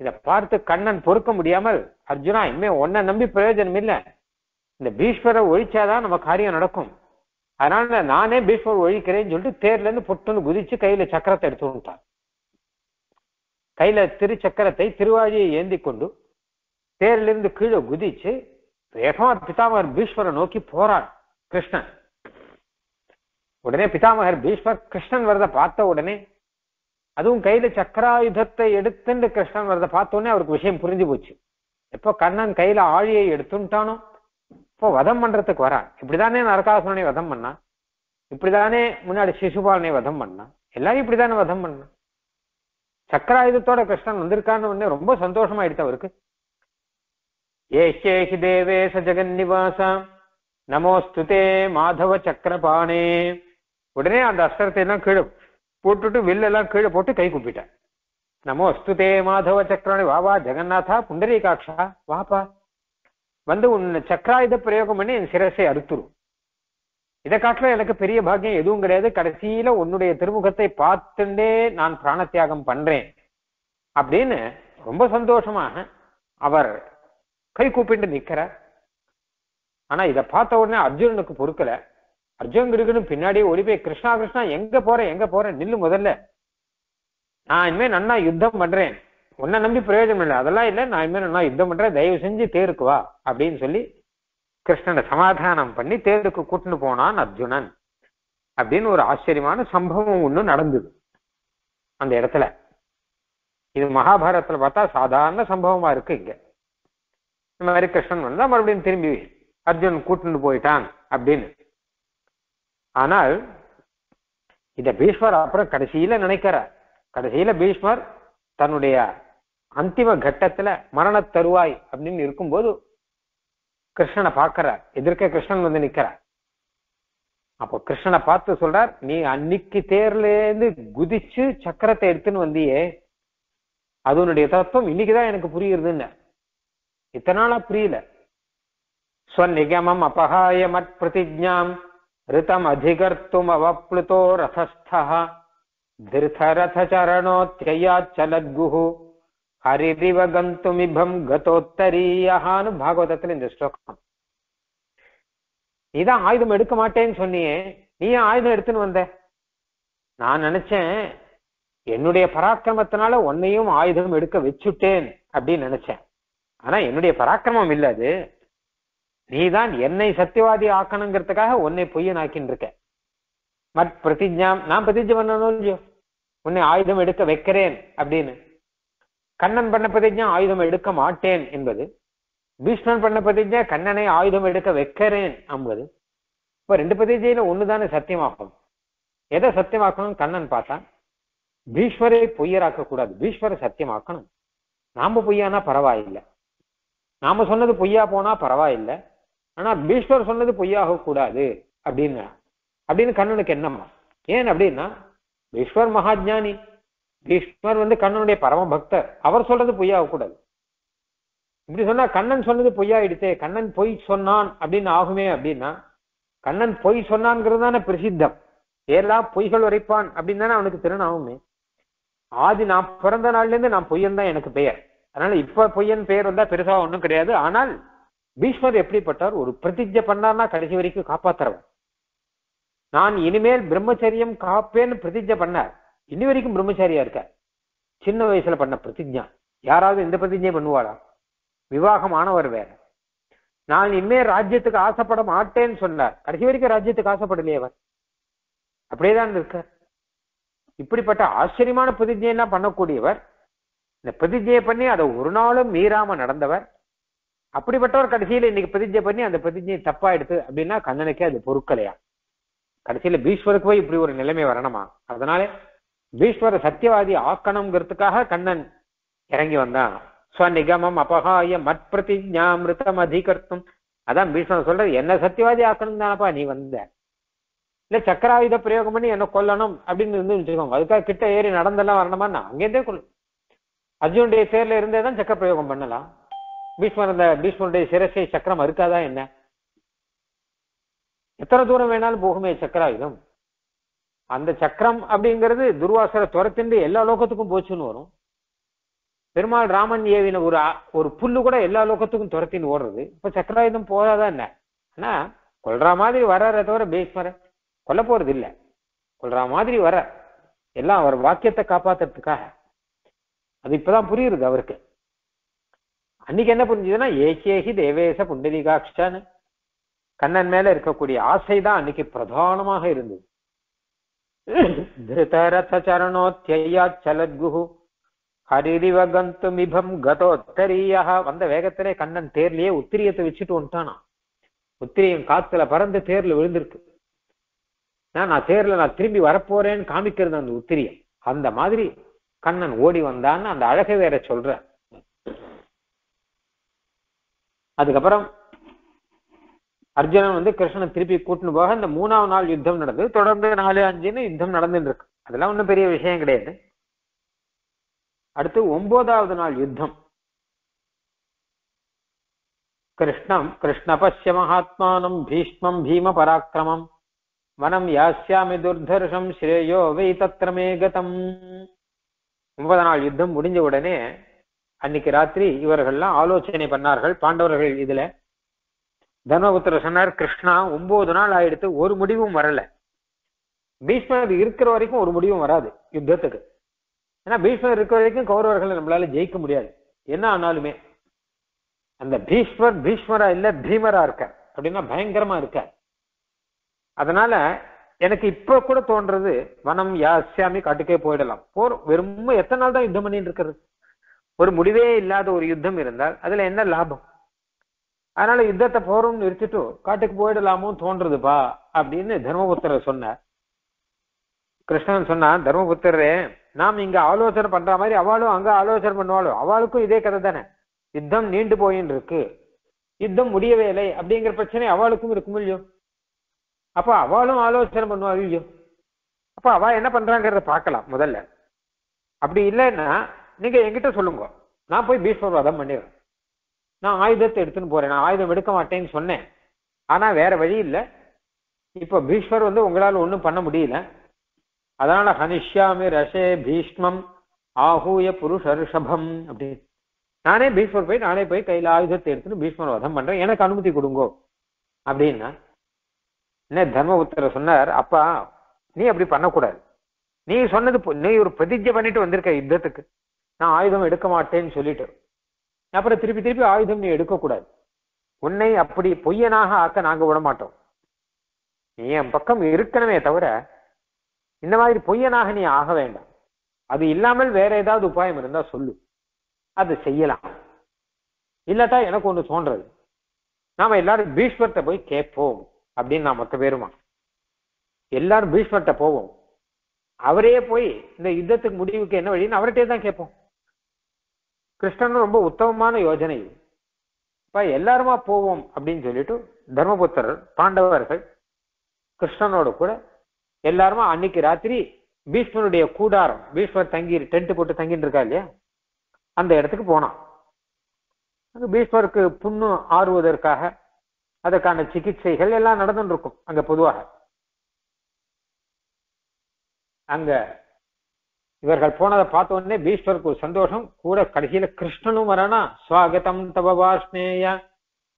இதை பார்த்து கண்ணன் பொறுக்க முடியாமல் அர்ஜுனா இனிமே உன்னை நம்பி பிரயோஜனம் இல்ல. இந்த பீஷ்மரை ஒழிச்சாதான் நம்ம காரியம் நடக்கும். அதனால நானே பீஷ்மர் ஒழிக்கிறேன்னு சொல்லிட்டு தேர்ல இருந்து பொட்டுன்னு குதிச்சு கையில சக்கரத்தை எடுத்து விட்டார் கையில திருச்சக்கரத்தை திருவாழியை ஏந்தி கொண்டு தேர்ல இருந்து கீழே குதிச்சு வேகமா பிதாமகர் பீஷ்மரை நோக்கி போறார் கிருஷ்ணன். உடனே பிதாமகர் பீஷ்மர் கிருஷ்ணன் வரத பார்த்த உடனே அதுவும் கையில சக்கராயுதத்தை எடுத்துட்டு கிருஷ்ணன் வரத பார்த்த உடனே அவருக்கு விஷயம் புரிஞ்சு போச்சு. எப்போ கண்ணன் கையில ஆழியை எடுத்துட்டானோ இப்போ வதம் பண்றதுக்கு வரான். இப்படிதானே நரகாசுரனை வதம் பண்ணான் இப்படிதானே முன்னாடி சிசுபாலனை வதம் பண்ணான் எல்லாரும் இப்படிதானே வதம் பண்ணான் சக்கராயுதத்தோட கிருஷ்ணன் வந்திருக்கான்னு உடனே ரொம்ப சந்தோஷமாயிடுச்சு அவருக்கு. ஏஷேஷி தேவேச ஜெகன்னிவாசம் நமோஸ்துதே மாதவ சக்கரபாணே. உடனே அந்த அஸ்திரத்தை எல்லாம் கீழே போட்டுட்டு வில்லெல்லாம் கீழே போட்டு கை கும்பிட்டேன். நமோ அஸ்துதே மாதவ சக்கரபாணி வாவா ஜெகநாதா புண்டரீகாட்சா வாப்பா வந்து உன் சக்கராயுத பிரயோகம் பண்ணி என் சிரசை அறுத்துரும். இதை காட்டில எனக்கு பெரிய பாக்கியம் எதுவும் கிடையாது. கடைசியில உன்னுடைய திருமுகத்தை பார்த்துட்டே நான் பிராணத்தியாகம் பண்றேன். அப்படின்னு ரொம்ப சந்தோஷமாக அவர் கை கூப்பிட்டு நிக்கிறார் ஆனா இதை பார்த்த உடனே அர்ஜுனனுக்கு பொறுக்கல. அர்ஜுன் கிடுக்குன்னு பின்னாடியே ஓடி போய் கிருஷ்ணா கிருஷ்ணா எங்க போறேன் எங்க போறேன் நில்லு முதல்ல. நான் இனிமே நன்னா யுத்தம் பண்றேன். உன்னை நம்பி பிரயோஜனம் இல்லை. அதெல்லாம் இல்லை. நான் இனிமே நன்னா யுத்தம் பண்றேன். தயவு செஞ்சு தேருக்கு வா அப்படின்னு சொல்லி கிருஷ்ணனை சமாதானம் பண்ணி தேருக்கு கூட்டின்னு போனான் அர்ஜுனன். அப்படின்னு ஒரு ஆச்சரியமான சம்பவம் ஒண்ணு நடந்தது அந்த இடத்துல. இது மகாபாரதத்துல பார்த்தா சாதாரண சம்பவமா இருக்கு இங்க. இந்த மாதிரி கிருஷ்ணன் வந்தா மறுபடியும் திரும்பி அர்ஜுன் கூட்டுன்னு போயிட்டான் அப்படின்னு. ஆனால் இந்த பீஷ்மர் அப்புறம் கடைசியில நினைக்கிறார். கடைசியில பீஷ்மர் தன்னுடைய அந்திம கட்டத்துல மரண தருவாய் அப்படின்னு இருக்கும்போது கிருஷ்ணனை பார்க்கிறார். எதிர்க்க கிருஷ்ணன் வந்து நிக்கிறார். அப்போ கிருஷ்ணனை பார்த்து சொல்றார் நீ அன்னைக்கு தேர்ல இருந்து குதிச்சு சக்கரத்தை எடுத்துன்னு வந்தியே. அதனுடைய தத்துவம். இன்னைக்குதான் எனக்கு புரியுறதுன்னு இத்தனை நாளா புரியல. ஸ்வநிகமம் அபகாயமத் பிரதிஜாம் ரிதம் அதிகர்த்தும் அவப்ளுதோ ரதஸ்தா. திருதரதரணோத்யயாச்சலத்குஹு ஹரிரிவ கந்துமிபம் கதோத்தரீயான்னு பாகவதத்துல இந்த ஸ்லோகம். நீதான் ஆயுதம் எடுக்க மாட்டேன்னு சொன்னியே நீ ஏன் ஆயுதம் எடுத்துன்னு வந்த? நான் நினைச்சேன் என்னுடைய பராக்கிரமத்தினால உன்னையும் ஆயுதம் எடுக்க வச்சுட்டேன் அப்படின்னு நினைச்சேன். ஆனா என்னுடைய பராக்கிரமம் இல்ல அது. நீதான் என்னை சத்தியவாதி ஆக்கணுங்கிறதுக்காக உன்னை பொய்யன் ஆக்கின்னு இருக்க மத் பிரதிஜாம் நான் பிரதிஜை பண்ணணும் இல்லையோ? உன்னை ஆயுதம் எடுக்க வைக்கிறேன் அப்படின்னு. கண்ணன் பண்ண பிரதிஜா ஆயுதம் எடுக்க மாட்டேன் என்பது. பீஷ்மன் பண்ண பிரதிஜா கண்ணனை ஆயுதம் எடுக்க வைக்கிறேன் என்பது. இப்போ ரெண்டு பிரதிஜையில ஒண்ணுதானே சத்தியமாகும்? எதை சத்தியமாக்கணும் கண்ணன் பார்த்தான் பீஷ்வரை பொய்யராக்க கூடாது பீஷ்மரை சத்தியமாக்கணும். நாம பொய்யானா பரவாயில்லை. நாம சொன்னது பொய்யா போனா பரவாயில்லை. ஆனா பீஷ்மர் சொன்னது பொய்யாக கூடாது அப்படின்னு. அப்படின்னு கண்ணனுக்கு என்னம்மா ஏன் அப்படின்னா பீஷ்மர் மகாஜானி. பீஷ்மர் வந்து கண்ணனுடைய பரம பக்தர். அவர் சொல்றது பொய்யாக கூடாது இப்படி சொன்னா கண்ணன் சொன்னது பொய்யாயிடுச்சே. கண்ணன் பொய் சொன்னான் அப்படின்னு ஆகுமே அப்படின்னா கண்ணன் பொய் சொன்னான்ங்கிறது தானே பிரசித்தம். ஏல்லாம் பொய்கள் உரைப்பான் அப்படின்னு தானே அவனுக்கு திருநாவுமே. ஆதி நான் பிறந்த நாள்ல இருந்து நான் பொய்யன் தான் எனக்கு பெயர். அதனால இப்ப பொய்யன் பெயர் வந்தா பெருசா ஒண்ணும் கிடையாது. ஆனால் பீஷ்மர் எப்படிப்பட்டார்? ஒரு பிரதிஜை பண்ணார்னா கடைசி வரைக்கும் காப்பாத்துறவன். நான் இனிமேல் பிரம்மச்சரியம் காப்பேன்னு பிரதிஜை பண்ணார். இன்னி வரைக்கும் பிரம்மச்சாரியா இருக்கார். சின்ன வயசுல பண்ண பிரதிஜா. யாராவது இந்த பிரதிஜை பண்ணுவாளா விவாகம் ஆனவர் வேற. நான் இனிமேல் ராஜ்யத்துக்கு ஆசைப்பட மாட்டேன்னு சொன்னார். கடைசி வரைக்கும் ராஜ்யத்துக்கு ஆசைப்படலையே அவர். அப்படியேதான் இருக்கார். இப்படிப்பட்ட ஆச்சரியமான பிரதிஜையெல்லாம் பண்ணக்கூடியவர் இந்த பிரதிஜையை பண்ணி அதை ஒரு நாளும் மீறாம நடந்தவர் அப்படிப்பட்டவர் கடைசியில இன்னைக்கு பிரதிஜை பண்ணி அந்த பிரதிஜையை தப்பா எடுத்து அப்படின்னா கண்ணனுக்கே அது பொருட்களையா? கடைசியில பீஷ்வருக்கு போய் இப்படி ஒரு நிலைமை வரணுமா? அதனால பீஷ்வர சத்தியவாதி ஆக்கணுங்கிறதுக்காக கண்ணன் இறங்கி வந்தான். ஸ்வநிகமம் அபகாய மற்பிரதிஜாமிருத்தம் அதிகர்த்தும். அதான் பீஷ்மர் சொல்றது என்ன சத்தியவாதி ஆக்கணும் தானப்பா நீ வந்த. இல்ல சக்கராயுத பிரயோகம் பண்ணி என்ன கொல்லணும் அப்படின்னு இருந்து வச்சுக்கோங்க. அதுக்காக கிட்ட ஏறி நடந்தெல்லாம் வரணுமா நான் அங்கேருந்தே கொள்ளும் அர்ஜுனுடைய பேர்ல இருந்தே தான் சக்கர பிரயோகம் பண்ணலாம். பீஷ்மர் அந்த பீஷ்மருடைய சிரசை சக்கரம் இருக்காதா என்ன? எத்தனை தூரம் வேணாலும் போகுமே சக்கராயுதம். அந்த சக்கரம் அப்படிங்கிறது துர்வாசரை துரத்தின்றி எல்லா லோகத்துக்கும் போச்சுன்னு வரும். பெருமாள் ராமன் ஏவின ஒரு ஒரு புல்லு கூட எல்லா லோகத்துக்கும் துரத்தின்னு ஓடுறது. இப்ப சக்கராயுதம் போகாதா என்ன? ஆனா கொல்ற மாதிரி வர்றாரே தவிர பீஷ்மர கொல்ல போறது இல்ல. கொல்ற மாதிரி வர எல்லாம் அவர் வாக்கியத்தை காப்பாத்துறதுக்காக. அது இப்பதான் புரியுது அவருக்கு. அன்னைக்கு என்ன புரிஞ்சுதுன்னா ஏகேகி தேவேச புண்டரிகாட்சான்னு கண்ணன் மேல இருக்கக்கூடிய ஆசை தான் அன்னைக்கு பிரதானமாக இருந்தது. திருதரத சரணோத்தியா சலத்குஹு ஹரிரிவ கந்துமிபம் கதோத்தரியா வந்த வேகத்திலே கண்ணன் தேர்லயே உத்திரியத்தை வச்சுட்டு வந்துட்டானா உத்திரியம் காத்துல பறந்து தேர்ல விழுந்திருக்கு. நான் நான் தேர்ல நான் திரும்பி வரப்போறேன்னு காமிக்கிறது அந்த உத்திரியம். அந்த மாதிரி கண்ணன் ஓடி வந்தான்னு அந்த அழகை வேற சொல்ற அதுக்கப்புறம் அர்ஜுனன் வந்து கிருஷ்ணன் திருப்பி கூட்டின்னு போக இந்த மூணாவது நாள் யுத்தம் நடந்தது. தொடர்ந்து நாலு அஞ்சுன்னு யுத்தம் நடந்துட்டு இருக்கு. அதெல்லாம் ஒன்றும் பெரிய விஷயம் கிடையாது. அடுத்து ஒன்பதாவது நாள் யுத்தம். கிருஷ்ணம் கிருஷ்ண பசிய மகாத்மானம் பீஷ்மம் பீம பராக்கிரமம். வனம் யாசியாமி துர்தர்ஷம் ஸ்ரேயோ வை தத்திரமே கதம் ஒன்பது நாள் யுத்தம் முடிஞ்ச உடனே அன்னைக்கு ராத்திரி இவர்கள்லாம் ஆலோசனை பண்ணார்கள். பாண்டவர்கள் இதுல தர்மபுத்திர சொன்னார் கிருஷ்ணா ஒன்பது நாள் ஆயிடுத்து ஒரு முடிவும் வரல. பீஷ்மர் இருக்கிற வரைக்கும் ஒரு முடிவும் வராது யுத்தத்துக்கு. ஏன்னா பீஷ்மர் இருக்கிற வரைக்கும் கௌரவர்களை நம்மளால ஜெயிக்க முடியாது. என்ன ஆனாலுமே. அந்த பீஷ்மர் பீஷ்மரா இல்ல பீமரா இருக்க. அப்படின்னா பயங்கரமா இருக்க. அதனால எனக்கு இப்ப கூட தோன்றது வனம் யாசியாமி காட்டுக்கே போயிடலாம். போர் வெறும் எத்தனை நாள் தான் யுத்தம் பண்ணிட்டு இருக்கிறது? ஒரு முடிவே இல்லாத ஒரு யுத்தம் இருந்தால் அதுல என்ன லாபம்? அதனால யுத்தத்தை போறோம்னு நிறுத்திட்டு காட்டுக்கு போயிடலாமோ தோன்றதுப்பா அப்படின்னு தர்மபுத்திரர் சொன்னார். கிருஷ்ணன் சொன்னா தர்மபுத்திரரே நாம் இங்க ஆலோசனை பண்ற மாதிரி அவளும் அங்க ஆலோசனை பண்ணுவாளோ? அவளுக்கும் இதே கதை தானே? யுத்தம் நீண்டு போயின்னு இருக்கு யுத்தம் முடியவே இல்லை அப்படிங்கிற பிரச்சனை அவளுக்கும் இருக்கும் இல்லையோ? அப்ப அவளும் ஆலோசனை பண்ணுவா இல்லையோ? அப்ப அவ என்ன பண்றாங்கிறத பார்க்கலாம் முதல்ல. அப்படி இல்லைன்னா நீங்க என்கிட்ட சொல்லுங்க. நான் போய் பீஷ்மர்வாதம் பண்ணிடுறேன். நான் ஆயுதத்தை எடுத்துன்னு போறேன். நான் ஆயுதம் எடுக்க மாட்டேன்னு சொன்னேன். ஆனா வேற வழி இல்லை. இப்ப பீஷ்மர் வந்து உங்களால ஒன்றும் பண்ண முடியல. அதனால ஹனிஷ்யாமி ரஷே பீஷ்மம் ஆஹூய புருஷ ரிஷபம் அப்படி நானே பீஷ்மர் போய் நானே போய் கையில ஆயுதத்தை எடுத்துன்னு பீஷ்மர் வதம் பண்றேன். எனக்கு அனுமதி கொடுங்கோ. அப்படின்னா என்ன தர்மபுத்திரர் சொன்னார் அப்பா நீ அப்படி பண்ணக்கூடாது. நீ சொன்னது பொ- நீ ஒரு பிரதிஜை பண்ணிட்டு வந்திருக்க யுத்தத்துக்கு. நான் ஆயுதம் எடுக்க மாட்டேன்னு சொல்லிட்டு. அப்புறம் திருப்பி திருப்பி ஆயுதம் நீ எடுக்கக்கூடாது. உன்னை அப்படி பொய்யனாக ஆக்க நாங்க விட மாட்டோம் நீ என் பக்கம் இருக்கணுமே தவிர இந்த மாதிரி பொய்யனாக நீ ஆக வேண்டாம். அது இல்லாமல் வேற ஏதாவது உபாயம் இருந்தா சொல்லு. அது செய்யலாம். இல்லாட்டா எனக்கு ஒண்ணு தோன்றது. நாம எல்லாரும் பீஷ்மர்கிட்ட போய் கேட்போம் அப்படின்னு நான் மொத்த பேருமா? எல்லாரும் பீஷ்மர்கிட்ட போவோம். அவரே போய் இந்த யுத்தத்துக்கு முடிவுக்கு என்ன வழின்னு அவர்கிட்டே தான் கேட்போம். கிருஷ்ணன் ரொம்ப உத்தமமான யோஜனை. இது இப்ப எல்லாருமா போவோம் அப்படின்னு சொல்லிட்டு தர்மபுத்திரர் பாண்டவர்கள் கிருஷ்ணனோட கூட எல்லாருமா அன்னைக்கு ராத்திரி பீஷ்மனுடைய கூடாரம் பீஷ்மர் தங்கி டென்ட் போட்டு தங்கிட்டு இருக்கா இல்லையா? அந்த இடத்துக்கு போனான். அங்க பீஷ்மருக்கு புண்ணு ஆறுவதற்காக அதற்கான சிகிச்சைகள் எல்லாம் நடந்துட்டு இருக்கும் அங்க பொதுவாக. அங்க இவர்கள் போனதை பார்த்த உடனே பீஷ்மருக்கு சந்தோஷம். கூட கடைசியில கிருஷ்ணனும் வரானா ஸ்வாகதம் தவ வாஷ்ணேய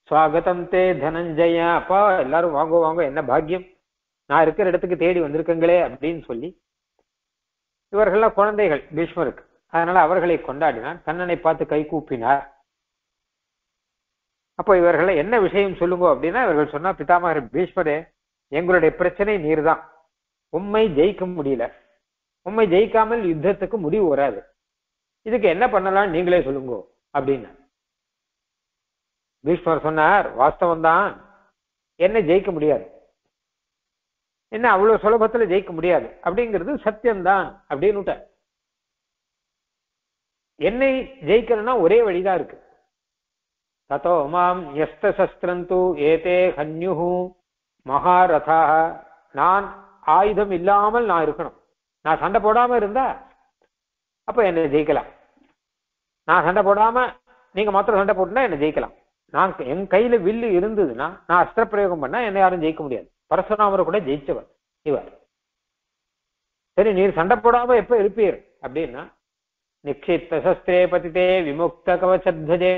ஸ்வாகதம் தே தனஞ்சய அப்பா எல்லாரும் வாங்க வாங்க என்ன பாக்கியம்? நான் இருக்கிற இடத்துக்கு தேடி வந்திருக்கங்களே அப்படின்னு சொல்லி இவர்கள்லாம் குழந்தைகள் பீஷ்மருக்கு. அதனால அவர்களை கொண்டாடினார். கண்ணனை பார்த்து கை கூப்பினார். அப்போ இவர்களை என்ன விஷயம் சொல்லுங்க அப்படின்னா இவர்கள் சொன்னா பிதாமகர் பீஷ்மரே எங்களுடைய பிரச்சனை நீர்தான். உண்மை ஜெயிக்க முடியல. உண்மை ஜெயிக்காமல் யுத்தத்துக்கு முடிவு வராது. இதுக்கு என்ன பண்ணலாம் நீங்களே சொல்லுங்க அப்படின்னு. பீஷ்மர் சொன்னார் வாஸ்தவம் தான் என்ன ஜெயிக்க முடியாது. என்ன அவ்வளவு சுலபத்துல ஜெயிக்க முடியாது. அப்படிங்கிறது சத்தியம்தான் அப்படின்னு என்னை ஜெயிக்கணும்னா ஒரே வழிதான் இருக்கு. தத்தோ மாம் எஸ்த சஸ்திரந்து ஏதே ஹன்யுஹு மகாரதா நான் ஆயுதம் இல்லாமல் நான் இருக்கணும். நான் சண்டை போடாம இருந்தா அப்ப என்ன ஜெயிக்கலாம். நான் சண்டை போடாம நீங்க மாத்திரம் சண்டை போட்டுனா என்னை ஜெயிக்கலாம். நான் என் கையில வில்லு இருந்ததுன்னா நான் அஸ்திர பிரயோகம் பண்ணா என்ன யாரும் ஜெயிக்க முடியாது. பரசுராமரை கூட ஜெயிச்சவர் இவர். சரி நீர் சண்டை போடாம எப்ப இருப்பீர்? அப்படின்னா நிக்ஷிப்த சஸ்திரே பதிதே விமுக்த கவச்சத்வஜே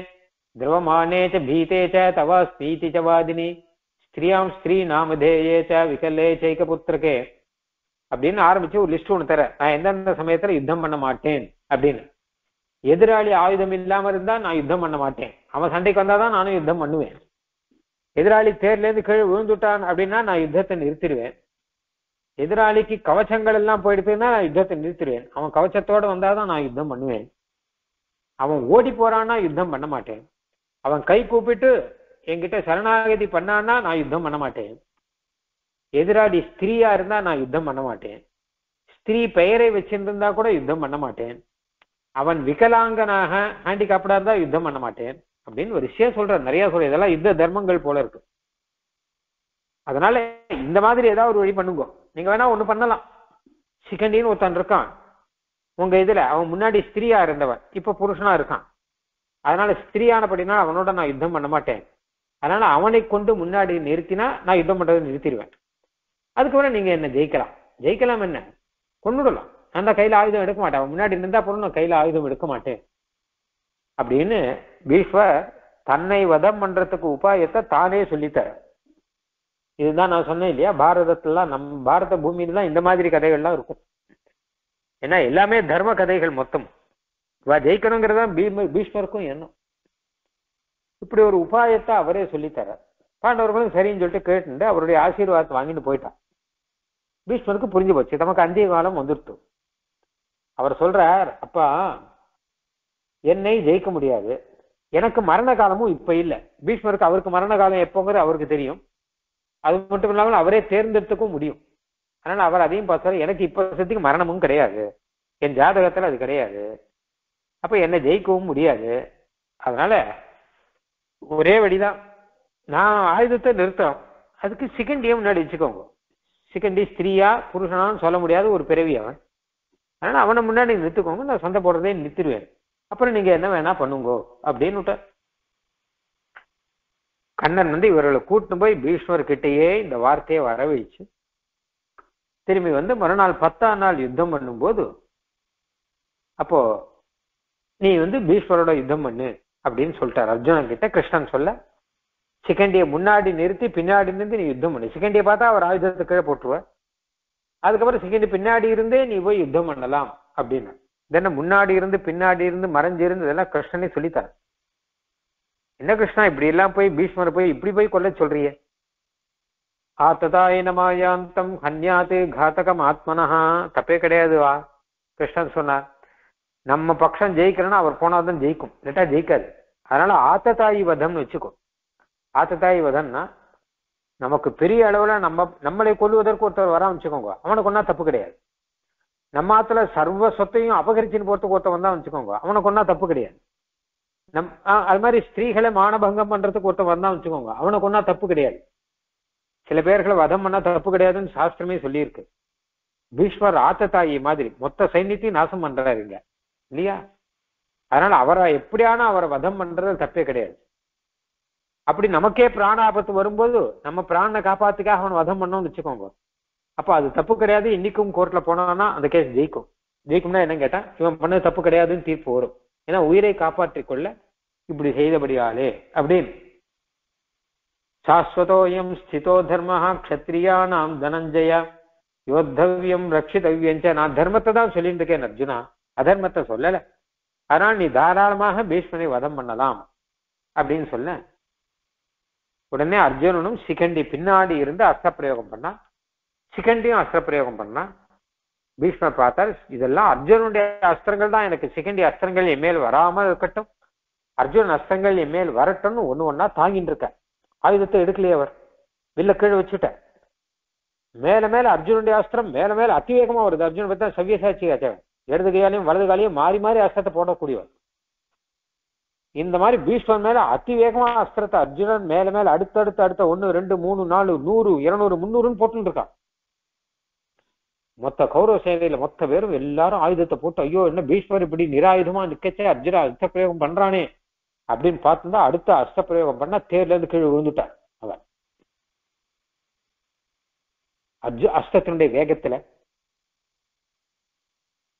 திரவமானே ச பீதே ச தவ ஸ்பீதி ச வாதினி ஸ்திரியாம் ஸ்திரீ நாமதேயே ச விகலே சைக புத்திரகே அப்படின்னு ஆரம்பிச்சு ஒரு லிஸ்ட் ஒன்று தர நான் எந்தெந்த சமயத்துல யுத்தம் பண்ண மாட்டேன் அப்படின்னு. எதிராளி ஆயுதம் இல்லாம இருந்தா நான் யுத்தம் பண்ண மாட்டேன். அவன் சண்டைக்கு வந்தாதான் நானும் யுத்தம் பண்ணுவேன். எதிராளி தேர்ல இருந்து கீழே விழுந்துட்டான் அப்படின்னா நான் யுத்தத்தை நிறுத்திடுவேன். எதிராளிக்கு கவச்சங்கள் எல்லாம் போயிடுச்சுன்னா நான் யுத்தத்தை நிறுத்திடுவேன். அவன் கவச்சத்தோட வந்தாதான் நான் யுத்தம் பண்ணுவேன். அவன் ஓடி போறான்னா யுத்தம் பண்ண மாட்டேன். அவன் கை கூப்பிட்டு என்கிட்ட சரணாகதி பண்ணான்னா நான் யுத்தம் பண்ண மாட்டேன். எதிராளி ஸ்திரீயா இருந்தா நான் யுத்தம் பண்ண மாட்டேன். ஸ்திரீ பெயரை வச்சிருந்திருந்தா கூட யுத்தம் பண்ண மாட்டேன். அவன் விகலாங்கனாக ஹேண்டிகாப்டா இருந்தா யுத்தம் பண்ண மாட்டேன். அப்படின்னு ஒரு விஷயம் சொல்ற நிறைய சொல்ற இதெல்லாம் யுத்த தர்மங்கள் போல இருக்கு. அதனால இந்த மாதிரி ஏதாவது ஒரு வழி பண்ணுங்க. நீங்க வேணா ஒண்ணு பண்ணலாம். சிக்கண்டின்னு ஒருத்தன் இருக்கான். உங்க இதுல அவன் முன்னாடி ஸ்திரீயா இருந்தவன். இப்ப புருஷனா இருக்கான். அதனால ஸ்திரீயானபடினா அவனோட நான் யுத்தம் பண்ண மாட்டேன். அதனால அவனை கொண்டு முன்னாடி நிறுத்தினா நான் யுத்தம் பண்றதை நிறுத்திடுவேன். அதுக்கப்புறம் நீங்க என்ன ஜெயிக்கலாம்? ஜெயிக்கலாம் என்ன? கொண்டுடலாம் அந்த கையில ஆயுதம் எடுக்க மாட்டேன். முன்னாடி இருந்தா பொண்ணு கையில ஆயுதம் எடுக்க மாட்டேன். அப்படின்னு பீஷ்வர் தன்னை வதம் பண்றதுக்கு உபாயத்தை தானே சொல்லித்தர. இதுதான் நான் சொன்னேன் இல்லையா? பாரதத்துலாம் நம் பாரத பூமியில தான் இந்த மாதிரி கதைகள்லாம் இருக்கும். ஏன்னா எல்லாமே தர்ம கதைகள் மொத்தம். இவ ஜெயிக்கணுங்கிறதா பீம பீஷ்மருக்கும் எண்ணம். இப்படி ஒரு உபாயத்தை அவரே சொல்லித்தர பாண்டவர்களும் சரின்னு சொல்லிட்டு கேட்டுட்டு அவருடைய ஆசீர்வாதத்தை வாங்கிட்டு போயிட்டான் பீஷ்மருக்கு புரிஞ்சு போச்சு. நமக்கு அந்திய காலம் வந்துடுத்து அவர் சொல்றார் அப்பா என்னை ஜெயிக்க முடியாது. எனக்கு மரண காலமும் இப்ப இல்லை. பீஷ்மருக்கு அவருக்கு மரண காலம் எப்போங்கிறது அவருக்கு தெரியும். அது மட்டும் இல்லாமல் அவரே தேர்ந்தெடுத்துக்கும் முடியும். அதனால அவர் அதையும் பார்த்தாரு எனக்கு இப்ப சத்திக்கு மரணமும் கிடையாது. என் ஜாதகத்துல அது கிடையாது. அப்ப என்னை ஜெயிக்கவும் முடியாது. அதனால ஒரே வழிதான். நான் ஆயுதத்தை நிறுத்தம் அதுக்கு சிகண்டியை முன்னாடி வச்சுக்கோங்க. சிகண்டி ஸ்திரீயா புருஷனான்னு சொல்ல முடியாத ஒரு பிறவி அவன். அதனால அவனை முன்னாடி நிறுத்துக்கோங்க நான் சண்டை போடுறதே நிறுத்திடுவேன். அப்புறம் நீங்க என்ன வேணா பண்ணுங்கோ அப்படின்னு விட்டார் கண்ணன் வந்து இவர்களை கூட்டு போய் பீஷ்மர் கிட்டேயே இந்த வார்த்தையை வரவழிச்சு திரும்பி வந்து மறுநாள் பத்தாம் நாள் யுத்தம் பண்ணும்போது அப்போ நீ வந்து பீஷ்மரோட யுத்தம் பண்ணு அப்படின்னு சொல்லிட்டார். அர்ஜுனன் கிட்ட கிருஷ்ணன் சொல்ல சிக்கண்டியை முன்னாடி நிறுத்தி பின்னாடி நிறுத்தி நீ யுத்தம் பண்ணு. சிக்கண்டியை பார்த்தா அவர் ஆயுதத்தை கீழே போட்டுருவ அதுக்கப்புறம் சிக்கண்டி பின்னாடி இருந்தே நீ போய் யுத்தம் பண்ணலாம் அப்படின்னு. இதென்ன முன்னாடி இருந்து பின்னாடி இருந்து மறைஞ்சு இருந்து இதெல்லாம் கிருஷ்ணனே சொல்லித்தார். என்ன கிருஷ்ணா இப்படி எல்லாம் போய் பீஷ்மரை போய் இப்படி போய் கொல்ல சொல்றியே ஆத்ததாயினமாயாந்தம் ஹன்யாத்து காத்தகம் ஆத்மனஹா. தப்பே கிடையாது வா. கிருஷ்ணன் சொன்னார். நம்ம பட்சம் ஜெயிக்கிறேன்னா அவர் போனாதான் ஜெயிக்கும். இல்லட்டா ஜெயிக்காது. அதனால ஆத்ததாயி வதம்னு வச்சுக்கோ. ஆத்தத்தாய் வதன்னா நமக்கு பெரிய அளவுல நம்ம நம்மளை கொல்லுவதற்கு ஒருத்தர் வராம வச்சுக்கோங்க. அவனுக்கு ஒன்றா தப்பு கிடையாது. நம்ம ஆத்துல சர்வ சொத்தையும் அபகரிச்சுன்னு போறதுக்கு ஒருத்தர் வந்தா வச்சுக்கோங்க. அவனுக்கு ஒன்றா தப்பு கிடையாது. நம் ஆஹ் அது மாதிரி ஸ்திரீகளை மானபங்கம் பண்றதுக்கு ஒருத்தர் வந்தா வச்சுக்கோங்க. அவனுக்கு ஒன்றா தப்பு கிடையாது. சில பேர்களை வதம் பண்ணா தப்பு கிடையாதுன்னு சாஸ்திரமே சொல்லியிருக்கு. பீஷ்மர் தாயி மாதிரி மொத்த சைன்யத்தையும் நாசம் பண்றாருங்க. இல்லையா? அதனால அவரை எப்படியான அவரை வதம் பண்றது தப்பே கிடையாது. அப்படி நமக்கே பிராண ஆபத்து வரும்போது நம்ம பிராணனை காப்பாத்துக்காக அவன் வதம் பண்ணோம்னு வச்சுக்கோங்க. அப்ப அது தப்பு கிடையாது. இன்னைக்கும் கோர்ட்ல போனோம்னா அந்த கேஸ் ஜெயிக்கும். ஜெயிக்கும்னா என்ன கேட்டா இவன் பண்ணது தப்பு கிடையாதுன்னு தீர்ப்பு வரும். ஏன்னா உயிரை காப்பாற்றிக் கொள்ள இப்படி செய்தபடியாலே அப்படின்னு. சாஸ்வதோயம் ஸ்திதோ தர்ம க்ஷத்ரியானாம் தனஞ்சய யோத்தவியம் ரட்சிதவியஞ்ச நான் தர்மத்தை தான் சொல்லிட்டு இருக்கேன் அர்ஜுனா. அதர்மத்தை சொல்லல. அதனால் நீ தாராளமாக பீஷ்மனை வதம் பண்ணலாம் அப்படின்னு சொன்ன உடனே அர்ஜுனனும் சிகண்டி பின்னாடி இருந்து அஸ்திரப்பிரயோகம் பண்ணா சிகண்டியும் அஸ்திரப்பிரயோகம் பண்ணா பீஷ்மர் பார்த்தார் இதெல்லாம் அர்ஜுனுடைய அஸ்திரங்கள் தான் எனக்கு சிகண்டி அஸ்திரங்கள் இனிமேல் வராமல் இருக்கட்டும். அர்ஜுனன் அஸ்திரங்கள் இனிமேல் வரட்டும்னு ஒண்ணு ஒன்னா தாங்கிட்டு இருக்க. ஆயுதத்தை எடுக்கலையே அவர். வில்ல கீழே வச்சுட்ட. மேல மேல அர்ஜுனுடைய அஸ்திரம் மேல மேல அதிவேகமா வருது. அர்ஜுன் பத்தி சவ்யசாட்சி ஆச்சவன் இடது கையாலையும் வலது காலையும் மாறி மாறி அஸ்திரத்தை போடக்கூடியவர். இந்த மாதிரி பீஷ்மர் மேல அதிவேகமா அஸ்திரத்தை அர்ஜுனன் மேல மேல அடுத்தடுத்து அடுத்த ஒன்னு ரெண்டு மூணு நாலு நூறு இருநூறு முந்நூறுன்னு போட்டுட்டு இருக்கான். மொத்த கௌரவ சேனையில மொத்த பேரும் எல்லாரும் ஆயுதத்தை போட்டு ஐயோ என்ன பீஷ்மர் இப்படி நிராயுதமா நிக்கச்சே அர்ஜுனா அர்த்த பிரயோகம் பண்றானே அப்படின்னு பார்த்துதான் அடுத்த அர்த்த பிரயோகம் பண்ணா தேர்ல இருந்து கீழே விழுந்துட்டார் அவன். அர்ஜு அஸ்தத்தினுடைய வேகத்துல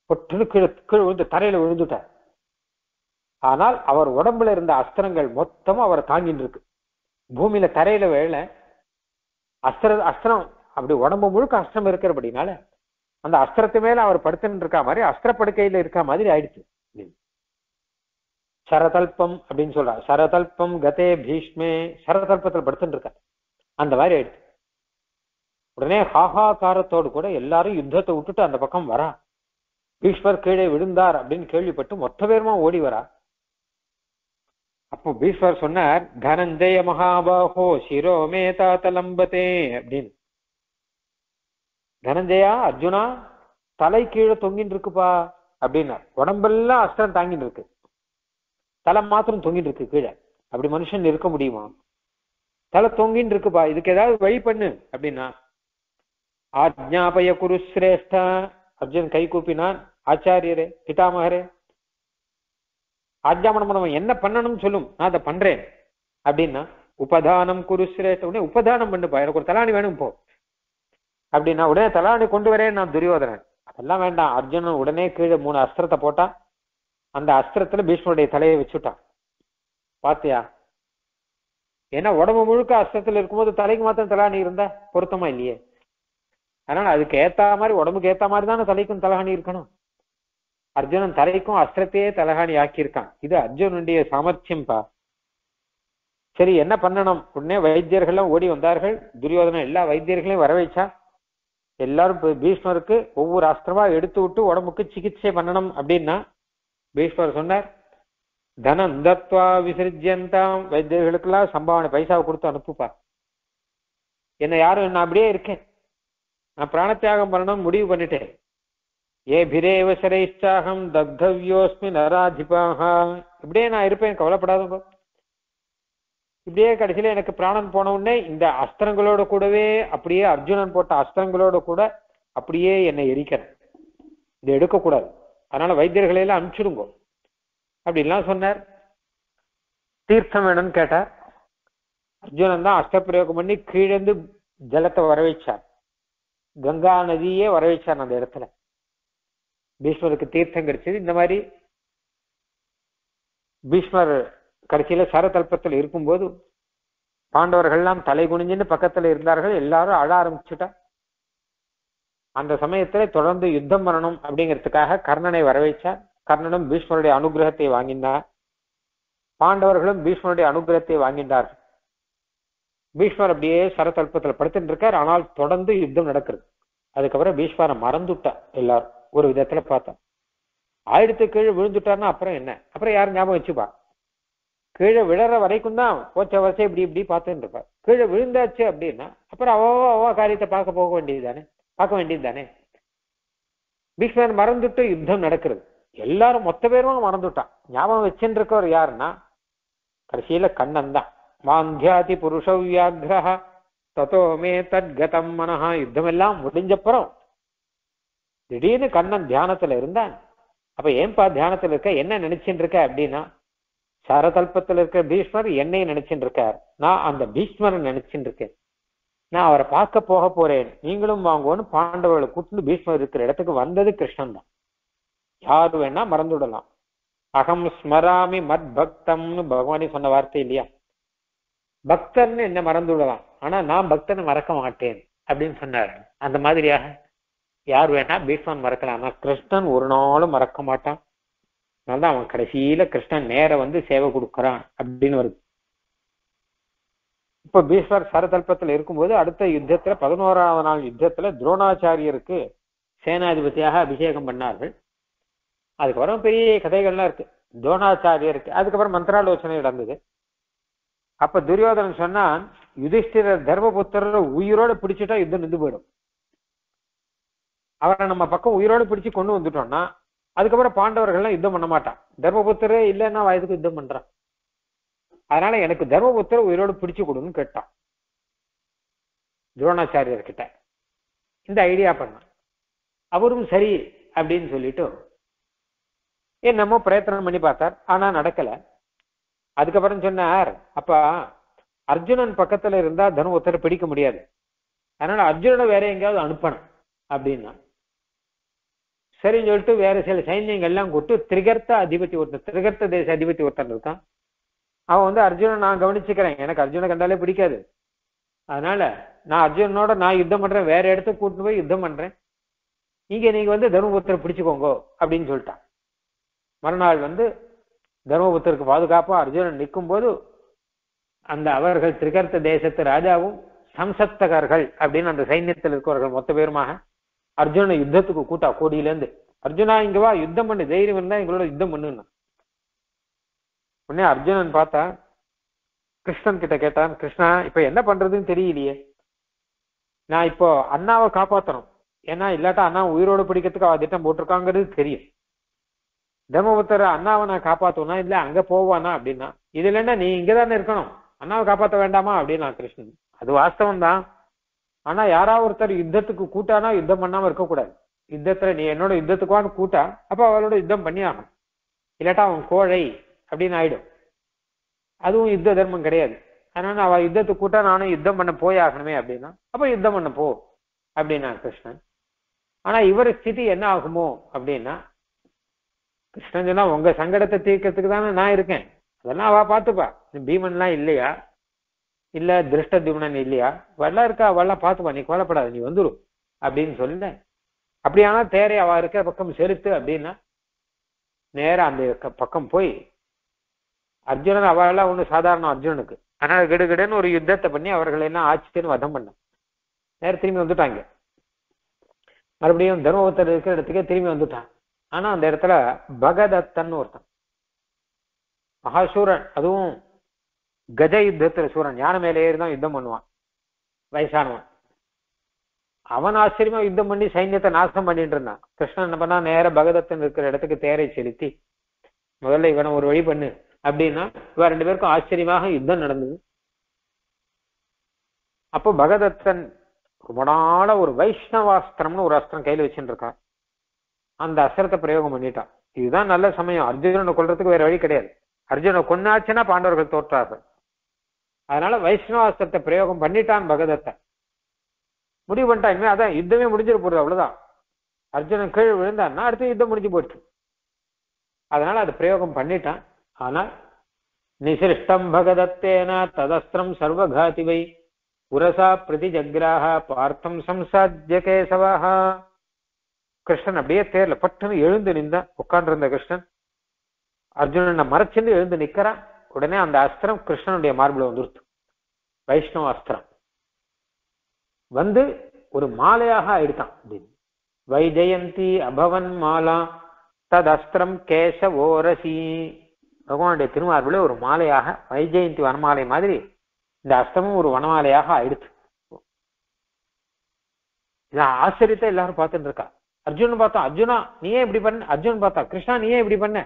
பொட்டுன்னு கீழே கீழே விழுந்து தரையில விழுந்துட்டார் ஆனால் அவர் உடம்புல இருந்த அஸ்திரங்கள் மொத்தமும் அவரை தாங்கின்னு இருக்கு பூமியில தரையில வேலை அஸ்திர அஸ்திரம் அப்படி உடம்பு முழுக்க அஸ்திரம் இருக்கிறபடினால அந்த அஸ்திரத்து மேல அவர் படுத்துன்னு இருக்கா மாதிரி அஸ்திரப்படுக்கையில இருக்க மாதிரி ஆயிடுச்சு. சரதல்பம் அப்படின்னு சொல்றார் சரதல்பம் கதே பீஷ்மே சரதல்பத்தில் படுத்துட்டு இருக்கார் அந்த மாதிரி ஆயிடுச்சு. உடனே ஹாஹாக்காரத்தோடு கூட எல்லாரும் யுத்தத்தை விட்டுட்டு அந்த பக்கம் வரா. பீஷ்மர் கீழே விழுந்தார் அப்படின்னு கேள்விப்பட்டு மொத்த பேருமா ஓடி வரா. அப்போ பீஷ்வர் சொன்னார் தனஞ்சய மகாபாஹோ சிரோமே தாத்தலம்பதே அப்படின்னு. தனஞ்சயா அர்ஜுனா தலை கீழே தொங்கிட்டு இருக்குப்பா அப்படின்னார். உடம்பெல்லாம் அஸ்திரம் தாங்கிட்டு இருக்கு தலை மாத்திரம் தொங்கிட்டு இருக்கு கீழே. அப்படி மனுஷன் இருக்க முடியுமா? தலை தொங்கின்னு இருக்குப்பா இதுக்கு ஏதாவது வழி பண்ணு அப்படின்னா. ஆஜ்ஞாபய குரு சிரேஷ்டா அர்ஜுன் கை கூப்பினான் ஆச்சாரியரே பிதாமகரே. ஆஜ்ஞாபனம் பண்ணவன் என்ன பண்ணணும்னு சொல்லும். நான் அதை பண்றேன். அப்படின்னா உபதானம் குரு சிரேஷ்ட உடனே உபதானம் பண்ணுப்பா எனக்கு ஒரு தலாணி வேணும் போ. அப்படின்னா உடனே தலாணி கொண்டு வரேன் நான் துரியோதனன். அதெல்லாம் வேண்டாம். அர்ஜுனன் உடனே கீழே மூணு அஸ்திரத்தை போட்டான். அந்த அஸ்திரத்துல பீஷ்மனுடைய தலையை வச்சுட்டான். பாத்தியா? ஏன்னா உடம்பு முழுக்க அஸ்திரத்துல இருக்கும்போது தலைக்கு மாத்திரம் தலாணி இருந்தா பொருத்தமா இல்லையே? அதனால அதுக்கு ஏத்த மாதிரி உடம்புக்கு ஏத்த மாதிரி தானே தலைக்கும் தலகாணி இருக்கணும். அர்ஜுனன் தலைக்கும் அஸ்திரத்தையே தலகாணி ஆக்கியிருக்கான் இது அர்ஜுனுடைய சாமர்த்தியம்பா சரி என்ன பண்ணணும்? உடனே வைத்தியர்கள்லாம் ஓடி வந்தார்கள். துரியோதனன் எல்லா வைத்தியர்களையும் வர வச்சா எல்லாரும் பீஷ்மருக்கு ஒவ்வொரு அஸ்திரமா எடுத்து விட்டு உடம்புக்கு சிகிச்சை பண்ணணும் அப்படின்னா பீஷ்மர் சொன்னார் தனம் தத்வா விசர்ஜியந்தாம். வைத்தியர்களுக்கெல்லாம் சம்பாவனை பைசாவை கொடுத்து அனுப்புப்பா. என்ன யாரும் நான் அப்படியே இருக்கேன். நான் பிராணத்தியாகம் பண்ணணும்னு முடிவு பண்ணிட்டேன். ஏபிரேவ சரைச்சாகம் தக்தவ்யோஸ்மி நராதிபாக இப்படியே நான் இருப்பேன் கவலைப்படாதவங்க இப்படியே கடைசியில எனக்கு பிராணன் போன உடனே இந்த அஸ்திரங்களோட கூடவே அப்படியே அர்ஜுனன் போட்ட அஸ்திரங்களோட கூட அப்படியே என்னை எரிக்கிறேன் இதை எடுக்கக்கூடாது. அதனால வைத்தியர்களை எல்லாம் அனுப்பிச்சிடுங்க. அப்படின்லாம் சொன்னார். தீர்த்தம் வேணும்னு கேட்டார். அர்ஜுனன் தான் அஷ்டப்பிரயோகம் பண்ணி கீழேந்து ஜலத்தை வர வைச்சார் கங்கா நதியே வர வைச்சார் அந்த இடத்துல. பீஷ்மருக்கு தீர்த்தம் கிடைச்சது. இந்த மாதிரி பீஷ்மர் கடைசியில சரதல்பத்தில் இருக்கும்போது பாண்டவர்கள்லாம் தலை குனிஞ்சுன்னு பக்கத்துல இருந்தார்கள். எல்லாரும் அழ ஆரம்பிச்சுட்டா. அந்த சமயத்துல தொடர்ந்து யுத்தம் பண்ணணும் அப்படிங்கிறதுக்காக கர்ணனை வரவைச்சார் கர்ணனும் பீஷ்மருடைய அனுகிரகத்தை வாங்கினார் பாண்டவர்களும் பீஷ்மருடைய அனுகிரகத்தை வாங்கினார் பீஷ்மர் அப்படியே சரதல்பத்தில் படுத்துட்டு இருக்கார். ஆனால் தொடர்ந்து யுத்தம் நடக்கிறது. அதுக்கப்புறம் பீஷ்மரை மறந்துட்டா எல்லாரும். ஒரு விதத்துல பார்த்தோம். ஆயிரத்து கீழே விழுந்துட்டான்னா அப்புறம் என்ன? அப்புறம் யாரும் ஞாபகம் வச்சுப்பா? கீழே விழற வரைக்கும் தான் போச்ச வருஷம் இப்படி இப்படி பார்த்துட்டு இருப்பா கீழே விழுந்தாச்சு அப்படின்னா அப்புறம் அவ அவ காரியத்தை பார்க்க போக வேண்டியது தானே பார்க்க வேண்டியது தானே பீஷ்மர் மறந்துட்டு யுத்தம் நடக்கிறது. எல்லாரும் மொத்த பேரும் மறந்துட்டான். ஞாபகம் வச்சுட்டு இருக்கவர் யாருன்னா? கடைசியில கண்ணன் தான். மாந்தியாதி புருஷ வியாகிரஹ. தத்தோமே தத்கதம் மனஹா. யுத்தம் எல்லாம் முடிஞ்சப்புறம் திடீர்னு கண்ணன் தியானத்துல இருந்தான். அப்ப ஏன்பா தியானத்துல இருக்க? என்ன நினைச்சுட்டு இருக்க அப்படின்னா சரதல்பத்தில் இருக்கிற பீஷ்மர் என்னை நினைச்சுட்டு இருக்கார். நான் அந்த பீஷ்மரை நினைச்சுட்டு இருக்கேன். நான் அவரை பார்க்க போக போறேன். நீங்களும் வாங்குவோம்னு பாண்டவர்களை கூட்டு பீஷ்மர் இருக்கிற இடத்துக்கு வந்தது கிருஷ்ணன் தான் யாரு வேணா மறந்துடலாம். அகம் ஸ்மராமி மத் பக்தம்னு பகவானே சொன்ன வார்த்தை இல்லையா? பக்தர்னு என்ன மறந்து விடலாம் ஆனா நான் பக்தனை மறக்க மாட்டேன் அப்படின்னு சொன்னார். அந்த மாதிரியாக யார் வேணா பீஷ்மன் மறக்கலாம். ஆனா கிருஷ்ணன் ஒரு நாளும் மறக்க மாட்டான். அதனால அவன் கடைசியில கிருஷ்ணன் நேர வந்து சேவை கொடுக்கறான் அப்படின்னு வருது. இப்ப பீஷ்மர் சரதல்பத்துல இருக்கும்போது அடுத்த யுத்தத்துல பதினோராவது நாள் யுத்தத்துல துரோணாச்சாரியருக்கு சேனாதிபதியாக அபிஷேகம் பண்ணார்கள். அதுக்கப்புறம் பெரிய கதைகள்லாம் இருக்கு. துரோணாச்சாரியருக்கு அதுக்கப்புறம் மந்திராலோசனை நடந்தது. அப்ப துரியோதனன் சொன்னான் யுதிஷ்டிரர் தர்மபுத்திரரை உயிரோட பிடிச்சிட்டா யுத்தம் நின்று போயிடும். அவரை நம்ம பக்கம் உயிரோடு பிடிச்சு கொண்டு வந்துட்டோம்னா அதுக்கப்புறம் பாண்டவர்கள்லாம் யுத்தம் பண்ண மாட்டான். தர்மபுத்திரே இல்லைன்னா வயதுக்கு யுத்தம் பண்றான். அதனால எனக்கு தர்மபுத்திர உயிரோடு பிடிச்சு கொடுன்னு கேட்டான். துரோணாச்சாரியர் கிட்ட இந்த ஐடியா பண்ணான் அவரும் சரி அப்படின்னு சொல்லிட்டு என்னமோ பிரயத்தனம் பண்ணி பார்த்தார். ஆனா நடக்கல. அதுக்கப்புறம் சொன்னார் அப்பா அர்ஜுனன் பக்கத்துல இருந்தா தர்மபுத்திர பிடிக்க முடியாது. அதனால அர்ஜுனனை வேற எங்கேயாவது அனுப்பணும் அப்படின்னா சரின்னு சொல்லிட்டு வேற சில சைன்யங்கள் எல்லாம் கூப்பிட்டு திரிகர்த்த அதிபதி ஒருத்தர் திரிகர்த்த தேச அதிபதி ஒருத்தன் இருக்கான். அவன் வந்து அர்ஜுனன் நான் கவனிச்சுக்கிறேன். எனக்கு அர்ஜுனை கண்டாலே பிடிக்காது. அதனால நான் அர்ஜுனனோட நான் யுத்தம் பண்றேன். வேற இடத்துக்கு கூட்டிட்டு போய் யுத்தம் பண்றேன். இங்க நீங்க வந்து தர்மபுத்திர பிடிச்சுக்கோங்க அப்படின்னு சொல்லிட்டான். மறுநாள் வந்து தர்மபுத்திரருக்கு பாதுகாப்பா அர்ஜுனன் நிற்கும் போது அந்த அவர்கள் திரிகர்த்த தேசத்து ராஜாவும் சம்சத்தகர்கள் அப்படின்னு அந்த சைன்யத்தில் இருக்கிறவர்கள் மொத்த பேருமாக அர்ஜுனனை யுத்தத்துக்கு கூட்டா கோடியில இருந்து அர்ஜுனா இங்க வா யுத்தம் பண்ணு தைரியம் இருந்தா எங்களோட யுத்தம் பண்ணுன்னா. உடனே அர்ஜுனன் பார்த்தா கிருஷ்ணன் கிட்ட கேட்டான் கிருஷ்ணா இப்ப என்ன பண்றதுன்னு தெரியலையே. நான் இப்போ அண்ணாவை காப்பாத்தணும். ஏன்னா இல்லாட்டா அண்ணா உயிரோடு பிடிக்கிறதுக்கு அவ திட்டம் போட்டிருக்காங்கிறது தெரியும். தர்மபுத்தர் அண்ணாவை நான் காப்பாத்துவனா இல்ல அங்க போவானா அப்படின்னா இது இல்லைன்னா நீ இங்கதானே இருக்கணும். அண்ணாவை காப்பாத்த வேண்டாமா அப்படின்னா கிருஷ்ணன். அது வாஸ்தவம் தான் ஆனா யாராவது ஒருத்தர் யுத்தத்துக்கு கூட்டானா யுத்தம் பண்ணாம இருக்கக்கூடாது. யுத்தத்துல நீ என்னோட யுத்தத்துக்குவான்னு கூட்டா அப்ப அவளோட யுத்தம் பண்ணி ஆகணும் இல்லாட்டா அவன் கோழை அப்படின்னு ஆயிடும். அதுவும் யுத்த தர்மம் கிடையாது. அதனால அவ யுத்தத்துக்கு கூட்டா நானும் யுத்தம் பண்ண போய் ஆகணுமே அப்படின்னா அப்ப யுத்தம் பண்ண போ அப்படின்னா கிருஷ்ணன். ஆனா இவர் ஸ்திதி என்ன ஆகுமோ அப்படின்னா கிருஷ்ணன் சொன்னா உங்க சங்கடத்தை தீர்க்கறதுக்கு தானே நான் இருக்கேன். அதெல்லாம் அவ பாத்துப்பா பீமன்லாம் இல்லையா? இல்ல திருஷ்ட திமுனன் இல்லையா? வெள்ளம் இருக்கா? அவெல்லாம் பாத்துப்பா நீ கோலப்படாத நீ வந்துரும் அப்படின்னு சொல்ல அப்படியானா தேரை அவ இருக்கிற பக்கம் செலுத்து அப்படின்னா நேரம் அந்த க- பக்கம் போய் அர்ஜுனன் அவெல்லாம் ஒண்ணு சாதாரண அர்ஜுனனுக்கு. ஆனா கிடுகிடுன்னு ஒரு யுத்தத்தை பண்ணி அவர்களை எல்லாம் ஆட்சின்னு வதம் பண்ண. நேரம் திரும்பி வந்துட்டாங்க. மறுபடியும் தர்மபுத்தர் இருக்கிற இடத்துக்கே திரும்பி வந்துட்டான். ஆனா அந்த இடத்துல பகதத்தன் ஒருத்தன். மகாசூரன் அதுவும் கஜ யுத்தத்துல சூரன் யானை மேலே ஏறி தான் யுத்தம் பண்ணுவான். வயசானவன். அவன் ஆச்சரியமா யுத்தம் பண்ணி சைன்யத்தை நாசம் பண்ணிட்டு இருந்தான். கிருஷ்ணன் என்ன பண்ணா நேர பகதத்தன் இருக்கிற இடத்துக்கு தேரை செலுத்தி முதல்ல இவனை ஒரு வழி பண்ணு அப்படின்னா இவ ரெண்டு பேருக்கும் ஆச்சரியமாக யுத்தம் நடந்தது. அப்போ பகதத்தன் ரொம்ப நாள ஒரு வைஷ்ணவாஸ்திரம்னு ஒரு அஸ்திரம் கையில வச்சுட்டு இருக்கான். அந்த அஸ்திரத்தை பிரயோகம் பண்ணிட்டான். இதுதான் நல்ல சமயம். அர்ஜுனனை கொள்றதுக்கு வேற வழி கிடையாது. அர்ஜுனை கொன்னாச்சுன்னா பாண்டவர்கள் தோற்றார்கள். அதனால வைஷ்ணவாஸ்திரத்தை பிரயோகம் பண்ணிட்டான் பகதத்தை. முடிவு பண்ணிட்டான். இனிமே அதான் யுத்தமே முடிஞ்சிட போகுது அவ்வளவுதான். அர்ஜுனன் கீழ் விழுந்தான்னா அடுத்து யுத்தம் முடிஞ்சு போயிட்டு. அதனால அது பிரயோகம் பண்ணிட்டான். ஆனால் நிசிருஷ்டம் பகதத்தேன ததஸ்திரம் சர்வகாதி வை உரசா பிரதி ஜக்ராக பார்த்தம் சம்சாத்திய கேசவஹா. கிருஷ்ணன் அப்படியே தேர்ல பட்டுன்னு எழுந்து நின்றான் உட்கார்ந்திருந்த கிருஷ்ணன். அர்ஜுனனை மறைச்சுன்னு எழுந்து நிக்கிறான். உடனே அந்த அஸ்திரம் கிருஷ்ணனுடைய மார்பில் வந்துருத்து வைஷ்ணவ அஸ்திரம். வந்து ஒரு மாலையாக ஆயிடுத்தான் அப்படின்னு. வைஜெயந்தி அபவன் மாலா தத் அஸ்திரம் ஓரசி பகவானுடைய திருமார்பில் ஒரு மாலையாக வைஜெயந்தி வனமாலை மாதிரி இந்த அஸ்தமும் ஒரு வனமாலையாக ஆயிடுச்சு இதான் ஆச்சரியத்தை எல்லாரும் பார்த்துட்டு இருக்கா. அர்ஜுன் பார்த்தா அர்ஜுனா நீ ஏன் இப்படி பண்ண. அர்ஜுன் பார்த்தா கிருஷ்ணா நீ ஏன் இப்படி பண்ண.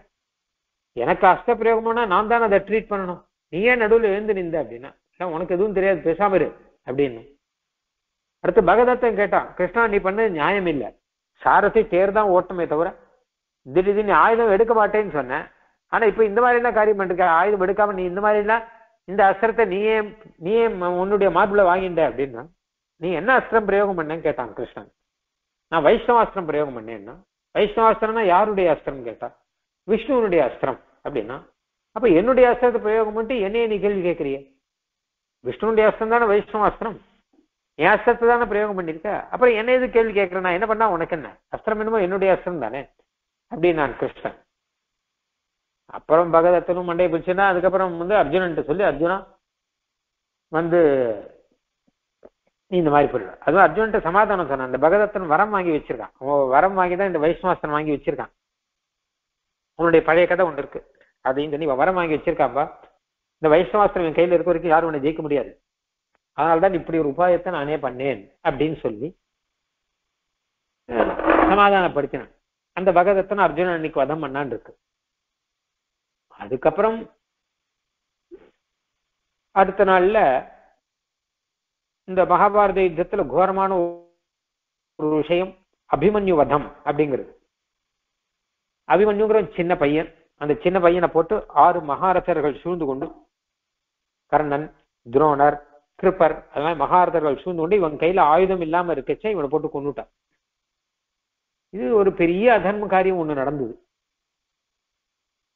எனக்கு அஸ்த பிரயோகம்னா நான் தான் அதை ட்ரீட் பண்ணணும். நீ ஏன் நடுவில் எழுந்து நின்ற அப்படின்னா. உனக்கு எதுவும் தெரியாது பேசாம இரு அப்படின்னு. அடுத்து பகதத்தன் கேட்டான் கிருஷ்ணா நீ பண்ணது நியாயம் இல்லை. சாரதி தேர் தான் ஓட்டமே தவிர திடீர்னு ஆயுதம் எடுக்க மாட்டேன்னு சொன்னேன் ஆனா இப்ப இந்த மாதிரி என்ன காரியம் பண்ணிருக்க ஆயுதம் எடுக்காம நீ இந்த மாதிரி எல்லாம் இந்த அஸ்திரத்தை நீயே நீயே உன்னுடைய மார்பிள வாங்கிட்ட அப்படின்னா நீ என்ன அஸ்திரம் பிரயோகம் பண்ணேன்னு கேட்டான் கிருஷ்ணன். நான் வைஷ்ணவாஸ்திரம் பிரயோகம் பண்ணேன்னா வைஷ்ணவாஸ்திரம்னா யாருடைய அஸ்திரம் கேட்டா விஷ்ணுவனுடைய அஸ்திரம் அப்படின்னா அப்ப என்னுடைய அஸ்திரத்தை பிரயோகம் பண்ணிட்டு என்னைய நீ கேள்வி கேட்கறிய? விஷ்ணுனுடைய அஸ்திரம் தானே வைஷ்ணவ அஸ்திரம்? என் அஸ்திரத்தை தானே பிரயோகம் பண்ணிருக்க? அப்புறம் என்ன எது கேள்வி கேட்கிறேன் நான் என்ன பண்ணா உனக்கு என்ன? அஸ்திரம் என்னமோ என்னுடைய அஸ்திரம் தானே? அப்படின்னு நான் கிருஷ்ணன். அப்புறம் பகதத்தனும் மண்டையை பிடிச்சுன்னா அதுக்கப்புறம் வந்து அர்ஜுனன்ட்டு சொல்லி அர்ஜுனா வந்து நீ இந்த மாதிரி போயிடுற அதுவும் அர்ஜுன்ட்ட சமாதானம் சொன்னான். அந்த பகதத்தன் வரம் வாங்கி வச்சிருக்கான். வரம் வாங்கி தான் இந்த வைஷ்ணவாஸ்திரம் வாங்கி வச்சிருக்கான். உன்னுடைய பழைய கதை ஒன்று இருக்கு. அதையும் சொல்லி வரம் வாங்கி வச்சிருக்காப்பா இந்த வைஷ்ணவாஸ்திரம் என் கையில இருக்க வரைக்கும் யாரும் உன்னை ஜெயிக்க முடியாது. அதனால்தான் இப்படி ஒரு உபாயத்தை நானே பண்ணேன் அப்படின்னு சொல்லி சமாதானப்படுத்தினான். அந்த பகதத்தன் அர்ஜுனன் அன்னைக்கு வதம் பண்ணான் இருக்கு. அதுக்கப்புறம் அடுத்த நாள்ல இந்த மகாபாரத யுத்தத்துல கோரமான ஒரு விஷயம் அபிமன்யு வதம் அப்படிங்கிறது. அபிமன்யுங்கிற சின்ன பையன் அந்த சின்ன பையனை போட்டு ஆறு மகாரதர்கள் சூழ்ந்து கொண்டு கர்ணன் துரோணர் கிருப்பர் அதெல்லாம் மகாரதர்கள் சூழ்ந்து கொண்டு இவன் கையில ஆயுதம் இல்லாம இருக்கச்சே இவனை போட்டு கொண்டுட்டான் இது ஒரு பெரிய அதர்ம காரியம் ஒண்ணு நடந்தது.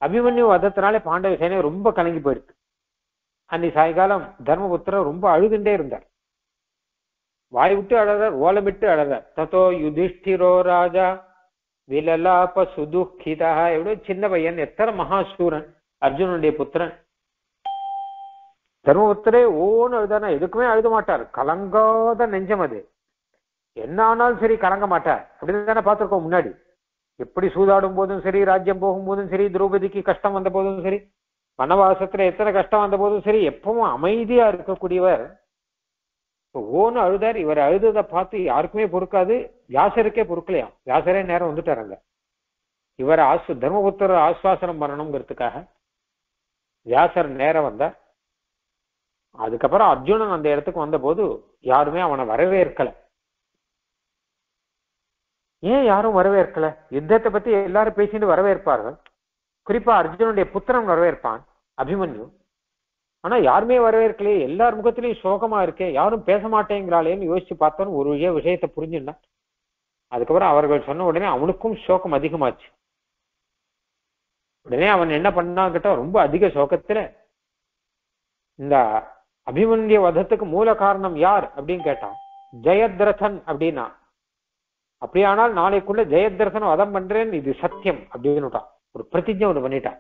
அபிமன்யு வதத்தினாலே பாண்டவ சேனை ரொம்ப கலங்கி போயிருக்கு. அன்னைக்கு சாயங்காலம் தர்மபுத்திரர் ரொம்ப அழுதுண்டே இருந்தார். வாய் விட்டு அழறார் ஓலமிட்டு அழறார். தத்தோ யுதிஷ்டிரோ ராஜா விலலாப சுதுக்கிதா எவ்வளவு சின்ன பையன் எத்தனை மகாசூரன் அர்ஜுனனுடைய புத்திரன். தர்மபுத்திரே ஓன்னு அழுதானா? எதுக்குமே அழுத மாட்டார். கலங்காத நெஞ்சம் அது. என்ன ஆனாலும் சரி கலங்க மாட்டார். அப்படின்னு தானே பார்த்திருக்கோம் முன்னாடி. எப்படி சூதாடும் போதும் சரி ராஜ்யம் போகும் போதும் சரி திரௌபதிக்கு கஷ்டம் வந்த போதும் சரி வனவாசத்துல எத்தனை கஷ்டம் வந்த போதும் சரி எப்பவும் அமைதியா இருக்கக்கூடியவர். ஓன்னு அழுதார். இவர் அழுததை பார்த்து யாருக்குமே பொறுக்காது. வியாசருக்கே பொறுக்கலையாம் வியாசரே நேரம் வந்துட்டாருங்க இவர் ஆசு தர்மபுத்திர ஆஸ்வாசனம் பண்ணணுங்கிறதுக்காக வியாசர் நேரம் வந்தார். அதுக்கப்புறம் அர்ஜுனன் அந்த இடத்துக்கு வந்தபோது யாருமே அவனை வரவேற்கல. ஏன் யாரும் வரவேற்கல? யுத்தத்தை பத்தி எல்லாரும் பேசிட்டு வரவேற்பார்கள். குறிப்பா அர்ஜுனுடைய புத்திரன் வரவேற்பான் அபிமன்யு. ஆனா யாருமே வரவேற்கலையே. எல்லார் முகத்திலையும் சோகமா இருக்கே. யாரும் பேச மாட்டேங்கிறாளேன்னு யோசிச்சு பார்த்தோன்னு ஒரு விஷயத்தை புரிஞ்சுட்டான். அதுக்கப்புறம் அவர்கள் சொன்ன உடனே அவனுக்கும் சோகம் அதிகமாச்சு. உடனே அவன் என்ன பண்ணான் கேட்டா ரொம்ப அதிக சோகத்துல இந்த அபிமன்ய வதத்துக்கு மூல காரணம் யார் அப்படின்னு கேட்டான். ஜெயத்ரதன் அப்படின்னா. அப்படியானால் நாளைக்குள்ள ஜெயத்ரதன் வதம் பண்றேன் இது சத்தியம் அப்படின்னுட்டான் ஒரு பிரதிஜை ஒண்ணு பண்ணிட்டான்.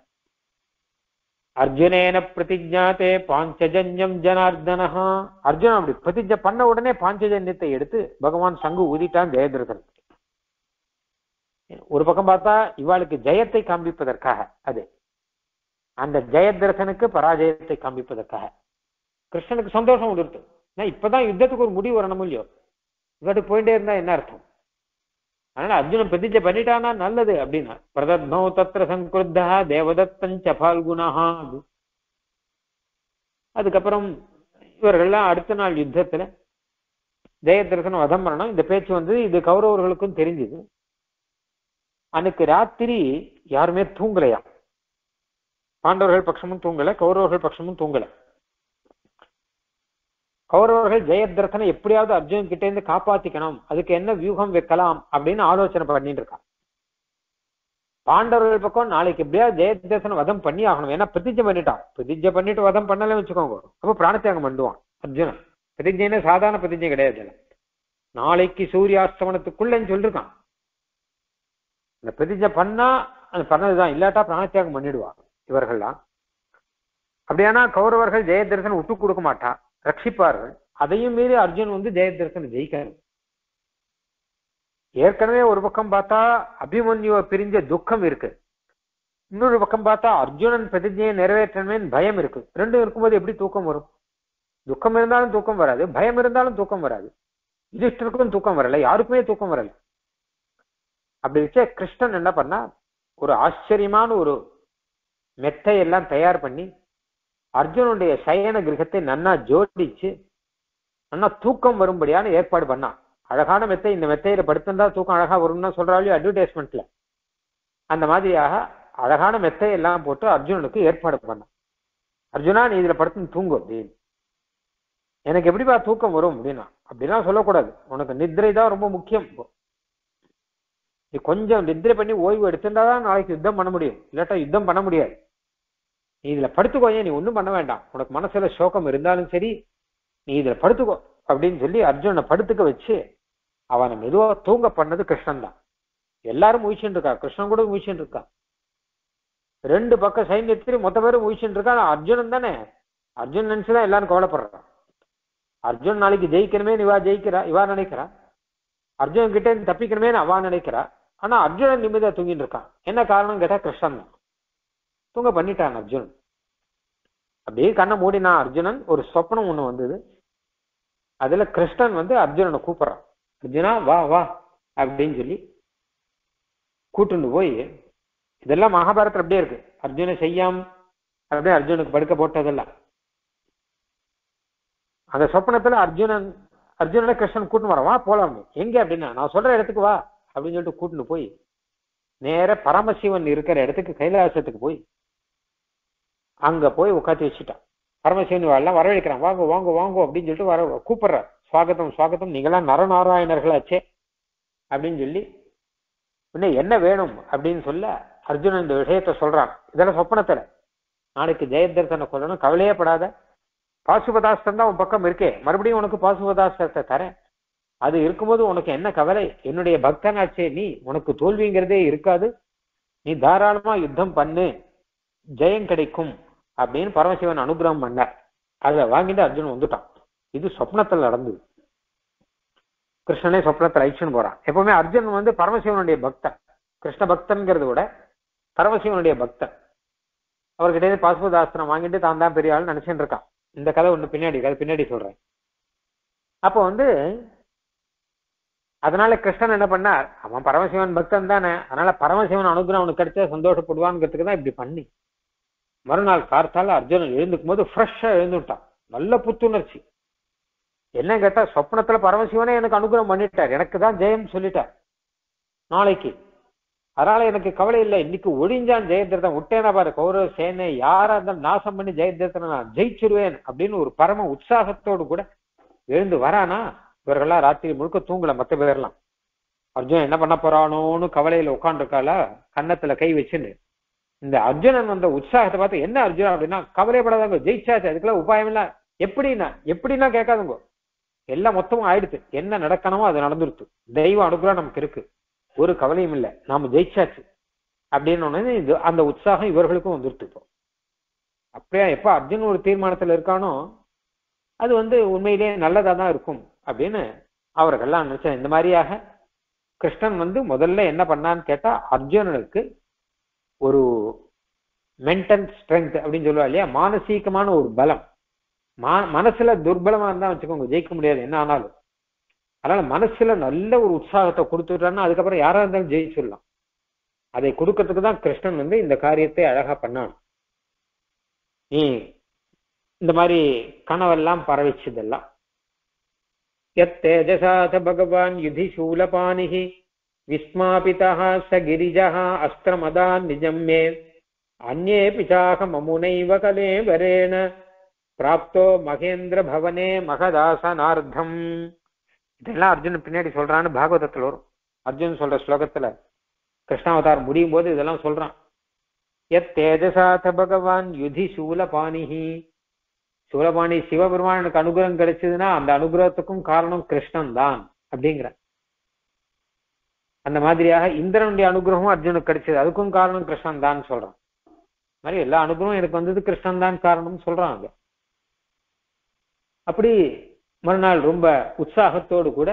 அர்ஜுனேன பிரதிஜாத்தே பாஞ்சஜன்யம் ஜனார்தனஹா. அர்ஜுனன் அப்படி பிரதிஜை பண்ண உடனே பாஞ்சஜன்யத்தை எடுத்து பகவான் சங்கு ஊதிட்டான் ஜெயத்ரதன் ஒரு பக்கம் பார்த்தா இவாளுக்கு ஜெயத்தை காண்பிப்பதற்காக அது அந்த ஜெயத்ரசனுக்கு பராஜயத்தை காண்பிப்பதற்காக. கிருஷ்ணனுக்கு சந்தோஷம் கொடுத்து நான் இப்பதான் யுத்தத்துக்கு ஒரு முடிவு வரணும் இல்லையோ? இவாட்டு போயிட்டே இருந்தா என்ன அர்த்தம்? அதனால அர்ஜுனன் பிரதிஜை பண்ணிட்டானா நல்லது அப்படின்னா பிரதத்னோ தத்திர சங்கிருத்தா தேவதத்தஞ்ச பால்குணஹா அதுக்கப்புறம் இவர்கள்லாம் அடுத்த நாள் யுத்தத்துல ஜெயதிரசன் வதம் பண்ணணும் இந்த பேச்சு வந்து இது கௌரவர்களுக்கும் தெரிஞ்சுது. அன்னைக்கு ராத்திரி யாருமே தூங்கலையா? பாண்டவர்கள் பட்சமும் தூங்கல கௌரவர்கள் பட்சமும் தூங்கல. கௌரவர்கள் ஜெயத்ரசனை எப்படியாவது அர்ஜுன் கிட்ட இருந்து காப்பாத்திக்கணும் அதுக்கு என்ன வியூகம் வைக்கலாம் அப்படின்னு ஆலோசனை பண்ணிட்டு இருக்கான் பாண்டவர்கள் பக்கம் நாளைக்கு எப்படியாவது ஜெயத்ரசனை வதம் பண்ணி ஆகணும். ஏன்னா பிரதிஜை பண்ணிட்டான். பிரதிஜை பண்ணிட்டு வதம் பண்ணலாம் வச்சுக்கோங்க. அப்ப பிராணத்தியாகம் பண்ணுவான் அர்ஜுனன். பிரதிஜைன்னு சாதாரண பிரதிஜை கிடையாது. இதுல. நாளைக்கு சூரியாஸ்தமனத்துக்குள்ளன்னு சொல்லிருக்கான். இந்த பிரதிஜை பண்ணா அது பண்ணதுதான். இல்லாட்டா பிராணத்தியாகம் பண்ணிடுவா இவர்கள்லாம். அப்படியானா கௌரவர்கள் ஜெயதர்சன் விட்டு கொடுக்க மாட்டா. ரட்சிப்பார்கள். அதையும் மீறி அர்ஜுன் வந்து ஜெயதர்சன் ஜெயிக்காரு. ஏற்கனவே ஒரு பக்கம் பார்த்தா அபிமன்யுவை பிரிஞ்ச துக்கம் இருக்கு. இன்னொரு பக்கம் பார்த்தா அர்ஜுனன் பிரதிஜையை நிறைவேற்றணுமேனு பயம் இருக்கு. ரெண்டும் இருக்கும்போது எப்படி தூக்கம் வரும்? துக்கம் இருந்தாலும் தூக்கம் வராது. பயம் இருந்தாலும் தூக்கம் வராது. யுதிஷ்டருக்கும் தூக்கம் வரல. யாருக்குமே தூக்கம் வரல. அப்படி வச்ச கிருஷ்ணன் என்ன பண்ணா ஒரு ஆச்சரியமான ஒரு மெத்தை எல்லாம் தயார் பண்ணி அர்ஜுனுடைய சயன கிரகத்தை நன்னா ஜோடிச்சு நன்னா தூக்கம் வரும்படியான ஏற்பாடு பண்ணான் அழகான மெத்தை இந்த மெத்தையில படுத்திருந்தா தூக்கம் அழகா வரும்னு சொல்றாள் அட்வர்டைஸ்மெண்ட்ல அந்த மாதிரியாக அழகான மெத்தை எல்லாம் போட்டு அர்ஜுனனுக்கு ஏற்பாடு பண்ணான் அர்ஜுனா நீ இதுல படுத்து தூங்கு அப்படின்னு எனக்கு எப்படிப்பா தூக்கம் வரும் அப்படின்னா அப்படிலாம் சொல்லக்கூடாது. உனக்கு நித்ரை தான் ரொம்ப முக்கியம். நீ கொஞ்சம் நித்ரை பண்ணி ஓய்வு எடுத்திருந்தா தான் நாளைக்கு யுத்தம் பண்ண முடியும். இல்லாட்டா யுத்தம் பண்ண முடியாது. நீ இதுல ஏன் நீ ஒன்றும் பண்ண வேண்டாம். உனக்கு மனசுல சோகம் இருந்தாலும் சரி நீ இதுல படுத்துக்கோ அப்படின்னு சொல்லி அர்ஜுனனை படுத்துக்க வச்சு அவனை மெதுவா தூங்க பண்ணது கிருஷ்ணன் தான் எல்லாரும் முயற்சின்னு இருக்கா? கிருஷ்ணன் கூட முயற்சின்னு இருக்கா? ரெண்டு பக்கம் சைன்யத்திரி மொத்த பேரும் முயற்சின்னு இருக்கா? அர்ஜுனன் தானே. அர்ஜுன் நினைச்சுதான் எல்லாரும் கவலைப்படுறான். அர்ஜுன் நாளைக்கு ஜெயிக்கணுமே இவா ஜெயிக்கிறா இவா நினைக்கிறா? அர்ஜுன் கிட்டே இருந்து தப்பிக்கணுமே அவா நினைக்கிறா? ஆனா அர்ஜுனன் நிம்மதியா தூங்கிட்டு இருக்கான். என்ன காரணம் கேட்டா கிருஷ்ணன் தான். தூங்க பண்ணிட்டான் அர்ஜுனன். அப்படியே கண்ணை மூடினா அர்ஜுனன் ஒரு சொப்பனம் ஒண்ணு வந்தது. அதுல கிருஷ்ணன் வந்து அர்ஜுனனை கூப்பிடுறான். அர்ஜுனா வா வா அப்படின்னு சொல்லி கூட்டுண்டு போய் இதெல்லாம் மகாபாரத்தில் அப்படியே இருக்கு. அர்ஜுன செய்யாம். அப்படியே அர்ஜுனுக்கு படுக்க போட்டதெல்லாம். அந்த சொப்பனத்துல அர்ஜுனன் அர்ஜுனனை கிருஷ்ணன் கூட்டின்னு வரான். வா போலாம். எங்க அப்படின்னா நான் சொல்ற இடத்துக்கு வா. அப்படின்னு சொல்லிட்டு கூட்டின்னு போய் நேர பரமசிவன் இருக்கிற இடத்துக்கு கைலாசத்துக்கு போய் அங்க போய் உட்காந்து வச்சுட்டான். பரமசிவன் எல்லாம் வரவேற்கிறான். வாங்க வாங்க வாங்க அப்படின்னு சொல்லிட்டு வர கூப்பிடுற சுவாகத்தம் சுவாகத்தம் நீங்களாம் நரநாராயணர்களாச்சே அப்படின்னு சொல்லி உன்னை என்ன வேணும்? அப்படின்னு சொல்ல அர்ஜுனன் இந்த விஷயத்த சொல்றான். இதெல்லாம் சொப்பனத்துல. நாளைக்கு ஜெயதர்சனை கொல்லணும். கவலையே படாத. பாசுபதாஸ்திரம் தான் உன் பக்கம் இருக்கே. மறுபடியும் உனக்கு பாசுபதாஸ்திரத்தை தரேன். அது இருக்கும்போது உனக்கு என்ன கவலை? என்னுடைய பக்தனாச்சே நீ உனக்கு தோல்விங்கிறதே இருக்காது. நீ தாராளமா யுத்தம் பண்ணு. ஜெயம் கிடைக்கும் அப்படின்னு பரமசிவன் அனுகிரகம் பண்ணார். அதுல வாங்கிட்டு அர்ஜுன் வந்துட்டான். இது சொப்னத்தில் நடந்தது. கிருஷ்ணனே சொப்னத்தில் ஐச்சுன்னு போறான். எப்பவுமே அர்ஜுன் வந்து பரமசிவனுடைய பக்தன். கிருஷ்ண பக்தன்கிறத விட பரமசிவனுடைய பக்தன். அவர்கிட்ட இருந்து பாசுபதாஸ்திரம் வாங்கிட்டு தான் தான் பெரிய ஆள் நினைச்சுட்டு இருக்கான். இந்த கதை ஒண்ணு பின்னாடி கதை பின்னாடி சொல்றேன். அப்போ வந்து அதனால கிருஷ்ணன் என்ன பண்ணார்? அவன் பரமசிவன் பக்தன் தானே அதனால பரமசிவன் அனுகிரகம் அவனுக்கு கிடைச்சா சந்தோஷப்படுவான்ங்கிறதுக்கு தான் இப்படி பண்ணி. மறுநாள் கார்த்தால அர்ஜுனன் எழுந்துக்கும் போது ஃப்ரெஷ்ஷா எழுந்துட்டான். நல்ல புத்துணர்ச்சி. என்ன கேட்டா சொப்னத்துல பரமசிவனே எனக்கு அனுகிரகம் பண்ணிட்டார். எனக்கு தான் ஜெயம் சொல்லிட்டார். நாளைக்கு. அதனால எனக்கு கவலை இல்லை. இன்னைக்கு ஒழிஞ்சான் ஜெயந்திரதன். விட்டேனா பாரு கௌரவ சேனை யாரா இருந்தாலும் நாசம் பண்ணி ஜெயந்திரத்தனை நான் ஜெயிச்சிருவேன். அப்படின்னு ஒரு பரம உற்சாகத்தோடு கூட எழுந்து வரானா? இவர்கள்லாம் ராத்திரி முழுக்க தூங்கல மத்த பேர்லாம் அர்ஜுனன் என்ன பண்ண போறானோன்னு கவலையில உட்காந்துருக்கால கன்னத்துல கை வச்சுன்னு. இந்த அர்ஜுனன் வந்த உற்சாகத்தை பார்த்து என்ன அர்ஜுனன் அப்படின்னா கவலைப்படாதவங்க ஜெயிச்சாச்சு அதுக்கெல்லாம் உபாயம் இல்ல. எப்படின்னா எப்படின்னா கேட்காதுங்க. எல்லாம் மொத்தமும் ஆயிடுச்சு என்ன நடக்கணுமோ அது நடந்துருத்து. தெய்வ அனுகிரகம் நமக்கு இருக்கு. ஒரு கவலையும் இல்லை. நாம ஜெயிச்சாச்சு. அப்படின்னு உடனே இது அந்த உற்சாகம் இவர்களுக்கும் வந்துருத்து இப்போ. அப்படியா எப்ப அர்ஜுன் ஒரு தீர்மானத்துல இருக்கானோ அது வந்து உண்மையிலேயே நல்லதா தான் இருக்கும். அப்படின்னு அவர்கள்லாம் நினைச்சேன் இந்த மாதிரியாக கிருஷ்ணன் வந்து முதல்ல என்ன பண்ணான்னு கேட்டா அர்ஜுனனுக்கு ஒரு மென்டல் ஸ்ட்ரென்த் அப்படின்னு சொல்லுவா இல்லையா? மானசீகமான ஒரு பலம். மா மனசுல துர்பலமா இருந்தா வச்சுக்கோங்க ஜெயிக்க முடியாது. என்ன ஆனாலும். அதனால மனசுல நல்ல ஒரு உற்சாகத்தை கொடுத்துட்டான்னா அதுக்கப்புறம் யாரா இருந்தாலும் ஜெயிச்சிடலாம் அதை கொடுக்கறதுக்கு தான் கிருஷ்ணன் வந்து இந்த காரியத்தை அழகா பண்ணான். நீ இந்த மாதிரி கனவெல்லாம் பரவிச்சதெல்லாம் எத்தேஜசாத பகவான் யுதி சூலபாணிஹி விஸ்மாபிதா ச கிரிஜா அஸ்திரமதான் நிஜம் மே அந்நே பிச்சாக மமுனைவ கலேவரேண பிராப்தோ மகேந்திர பவனே மகதாசனார்த்தம் இதெல்லாம் அர்ஜுன் பின்னாடி சொல்றான்னு பாகவதத்துல வரும். அர்ஜுன் சொல்ற ஸ்லோகத்துல கிருஷ்ணாவதாரம் முடியும் போது இதெல்லாம் சொல்றான். எத் தேஜசாத பகவான் யுதி சூலபாணிஹி சூலபாணி சிவபெருமானுக்கு அனுகிரகம் கிடைச்சதுன்னா அந்த அனுகிரகத்துக்கும் காரணம் கிருஷ்ணன் தான் அப்படிங்கிற. அந்த மாதிரியாக இந்திரனுடைய அனுகிரகமும் அர்ஜுனுக்கு கிடைச்சது. அதுக்கும் காரணம் கிருஷ்ணன் தான் சொல்றான் மாதிரி எல்லா அனுகிரகம் எனக்கு வந்தது கிருஷ்ணன் தான் காரணம் சொல்றாங்க அப்படி மறுநாள் ரொம்ப உற்சாகத்தோடு கூட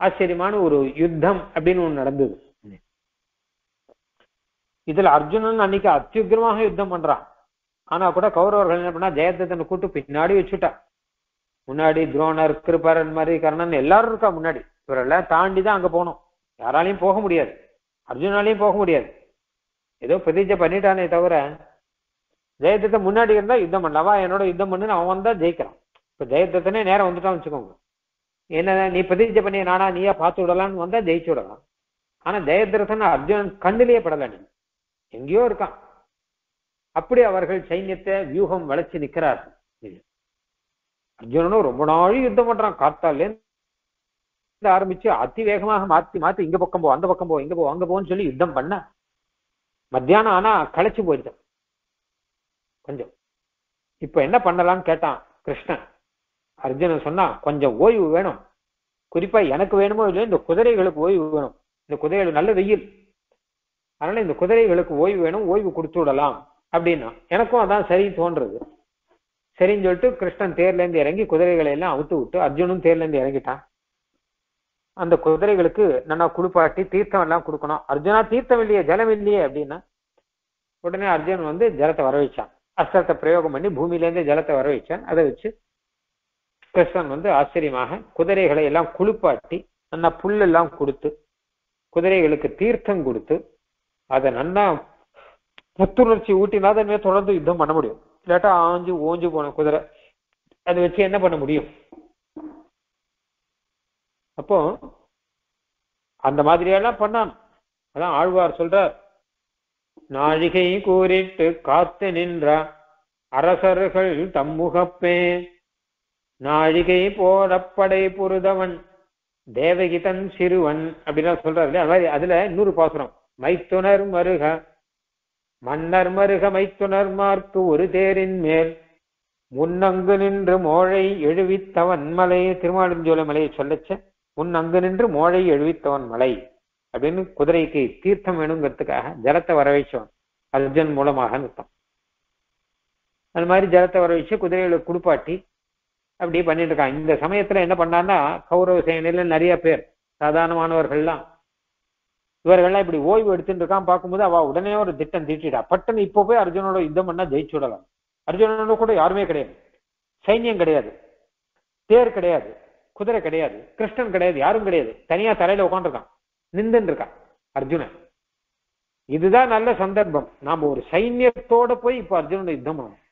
ஆச்சரியமான ஒரு யுத்தம் அப்படின்னு ஒண்ணு நடந்தது. இதுல அர்ஜுனன் அன்னைக்கு அத்தியுக்கிரமாக யுத்தம் பண்றான். ஆனா கூட கௌரவர்கள் என்ன பண்ணா ஜெயதத்தனை கூட்டு பின்னாடி வச்சுட்டா. முன்னாடி துரோணர் கிருபரன் மாதிரி கர்ணன் எல்லாரும் இருக்கா முன்னாடி. இவரெல்லாம் தாண்டி தான் அங்க போகணும். யாராலையும் போக முடியாது. அர்ஜுனாலையும் போக முடியாது. ஏதோ பிரதிஜை பண்ணிட்டானே தவிர ஜெயதத்தை முன்னாடி இருந்தா யுத்தம் பண்ணலவா என்னோட யுத்தம் பண்ணுன்னு அவன் வந்தா ஜெயிக்கிறான். இப்ப ஜெயதத்தனே நேரம் வந்துட்டான்னு வச்சுக்கோங்க. என்ன நீ பிரதிஜை பண்ணி நானா நீயா பார்த்து விடலான்னு வந்தா ஜெயிச்சு விடலாம். ஆனா ஜெயதிரதன் அர்ஜுனன் கண்ணிலேயே படல நீ. எங்கேயோ இருக்கான். அப்படி அவர்கள் சைன்யத்தை வியூகம் வளைச்சு நிக்கிறார்கள் அர்ஜுனனும் ரொம்ப நாள் யுத்தம் பண்றான். காத்தால ஆரம்பிச்சு அதி வேகமாக மாத்தி மாத்தி இங்க பக்கம் போ அந்த பக்கம் போ இங்க போ அங்க போன்னு சொல்லி யுத்தம் பண்ண மத்தியானம் ஆனா களைச்சு போயிடுது. கொஞ்சம். இப்ப என்ன பண்ணலாம்னு கேட்டான் கிருஷ்ணன். அர்ஜுனன் சொன்னா கொஞ்சம் ஓய்வு வேணும். குறிப்பா எனக்கு வேணுமோ இல்லையோ இந்த குதிரைகளுக்கு ஓய்வு வேணும். இந்த குதிரைகள் நல்ல வெயில். அதனால இந்த குதிரைகளுக்கு ஓய்வு வேணும். ஓய்வு கொடுத்து விடலாம். அப்படின்னா எனக்கும் அதான் சரி தோன்றது. சரின்னு சொல்லிட்டு கிருஷ்ணன் தேர்லேருந்து இறங்கி குதிரைகளை எல்லாம் அவுத்து விட்டு அர்ஜுனும் தேர்லேருந்து இறங்கிட்டான். அந்த குதிரைகளுக்கு நல்லா குளிப்பாட்டி தீர்த்தம் எல்லாம் கொடுக்கணும். அர்ஜுனா தீர்த்தம் இல்லையே ஜலம் இல்லையே அப்படின்னா உடனே அர்ஜுன் வந்து ஜலத்தை வர வச்சான் அஸ்திரத்தை பிரயோகம் பண்ணி பூமியிலேருந்து ஜலத்தை வர வச்சான் அதை வச்சு கிருஷ்ணன் வந்து ஆச்சரியமாக குதிரைகளை எல்லாம் குளிப்பாட்டி நல்லா புல்லெல்லாம் கொடுத்து குதிரைகளுக்கு தீர்த்தம் கொடுத்து அதை நல்லா புத்துணர்ச்சி ஊட்டினா தான் தொடர்ந்து யுத்தம் பண்ண முடியும். இல்லாட்டா ஆஞ்சு ஓஞ்சு போன குதிரை. அதை வச்சு என்ன பண்ண முடியும்? அப்போ அந்த மாதிரியெல்லாம் பண்ணான். அதான் ஆழ்வார் சொல்றார். நாழிகை கூறிட்டு காத்து நின்ற அரசர்கள் தம்முகப்பே நாழிகை போடப்படை புருதவன் தேவகிதன் சிறுவன் அப்படின்னா சொல்றாரு இல்லையா? அது மாதிரி அதுல இன்னொரு பாசுரம். மைத்துனர் மருக மன்னர் மருகமை துணர்மார்க்கு ஒரு தேரின் மேல் முன்னங்கு நின்று மோழை எழுவித்தவன் மலை திருமாலிருஞ்சோலை மலையை சொல்லச்ச முன்னங்கு நின்று மோழை எழுவித்தவன் மலை அப்படின்னு குதிரைக்கு தீர்த்தம் வேணுங்கிறதுக்காக ஜலத்தை வர வச்சவன் அர்ஜுன் மூலமாக நிறுத்தம் அது மாதிரி ஜலத்தை வர வச்சு குதிரைகளை குளிப்பாட்டி அப்படி பண்ணிட்டு இருக்கான். இந்த சமயத்துல என்ன பண்ணான்னா கௌரவ சேனையில நிறைய பேர் சாதாரணமானவர்கள்லாம் இவர்கள்லாம் இப்படி ஓய்வு எடுத்துட்டு இருக்கான் பார்க்கும்போது அவ உடனே ஒரு திட்டம் தீட்டிடா பட்டுன்னு இப்போ போய் அர்ஜுனோட யுத்தம் பண்ணா ஜெயிச்சு விடலாம். அர்ஜுனனோட கூட யாருமே கிடையாது. சைன்யம் கிடையாது. தேர் கிடையாது. குதிரை கிடையாது. கிருஷ்ணன் கிடையாது. யாரும் கிடையாது. தனியா தரையில உட்காந்துருக்கான் நின்றுன்னு இருக்கான் அர்ஜுனன். இதுதான் நல்ல சந்தர்ப்பம். நாம ஒரு சைன்யத்தோட போய் இப்ப அர்ஜுனோட யுத்தம் பண்ணணும்.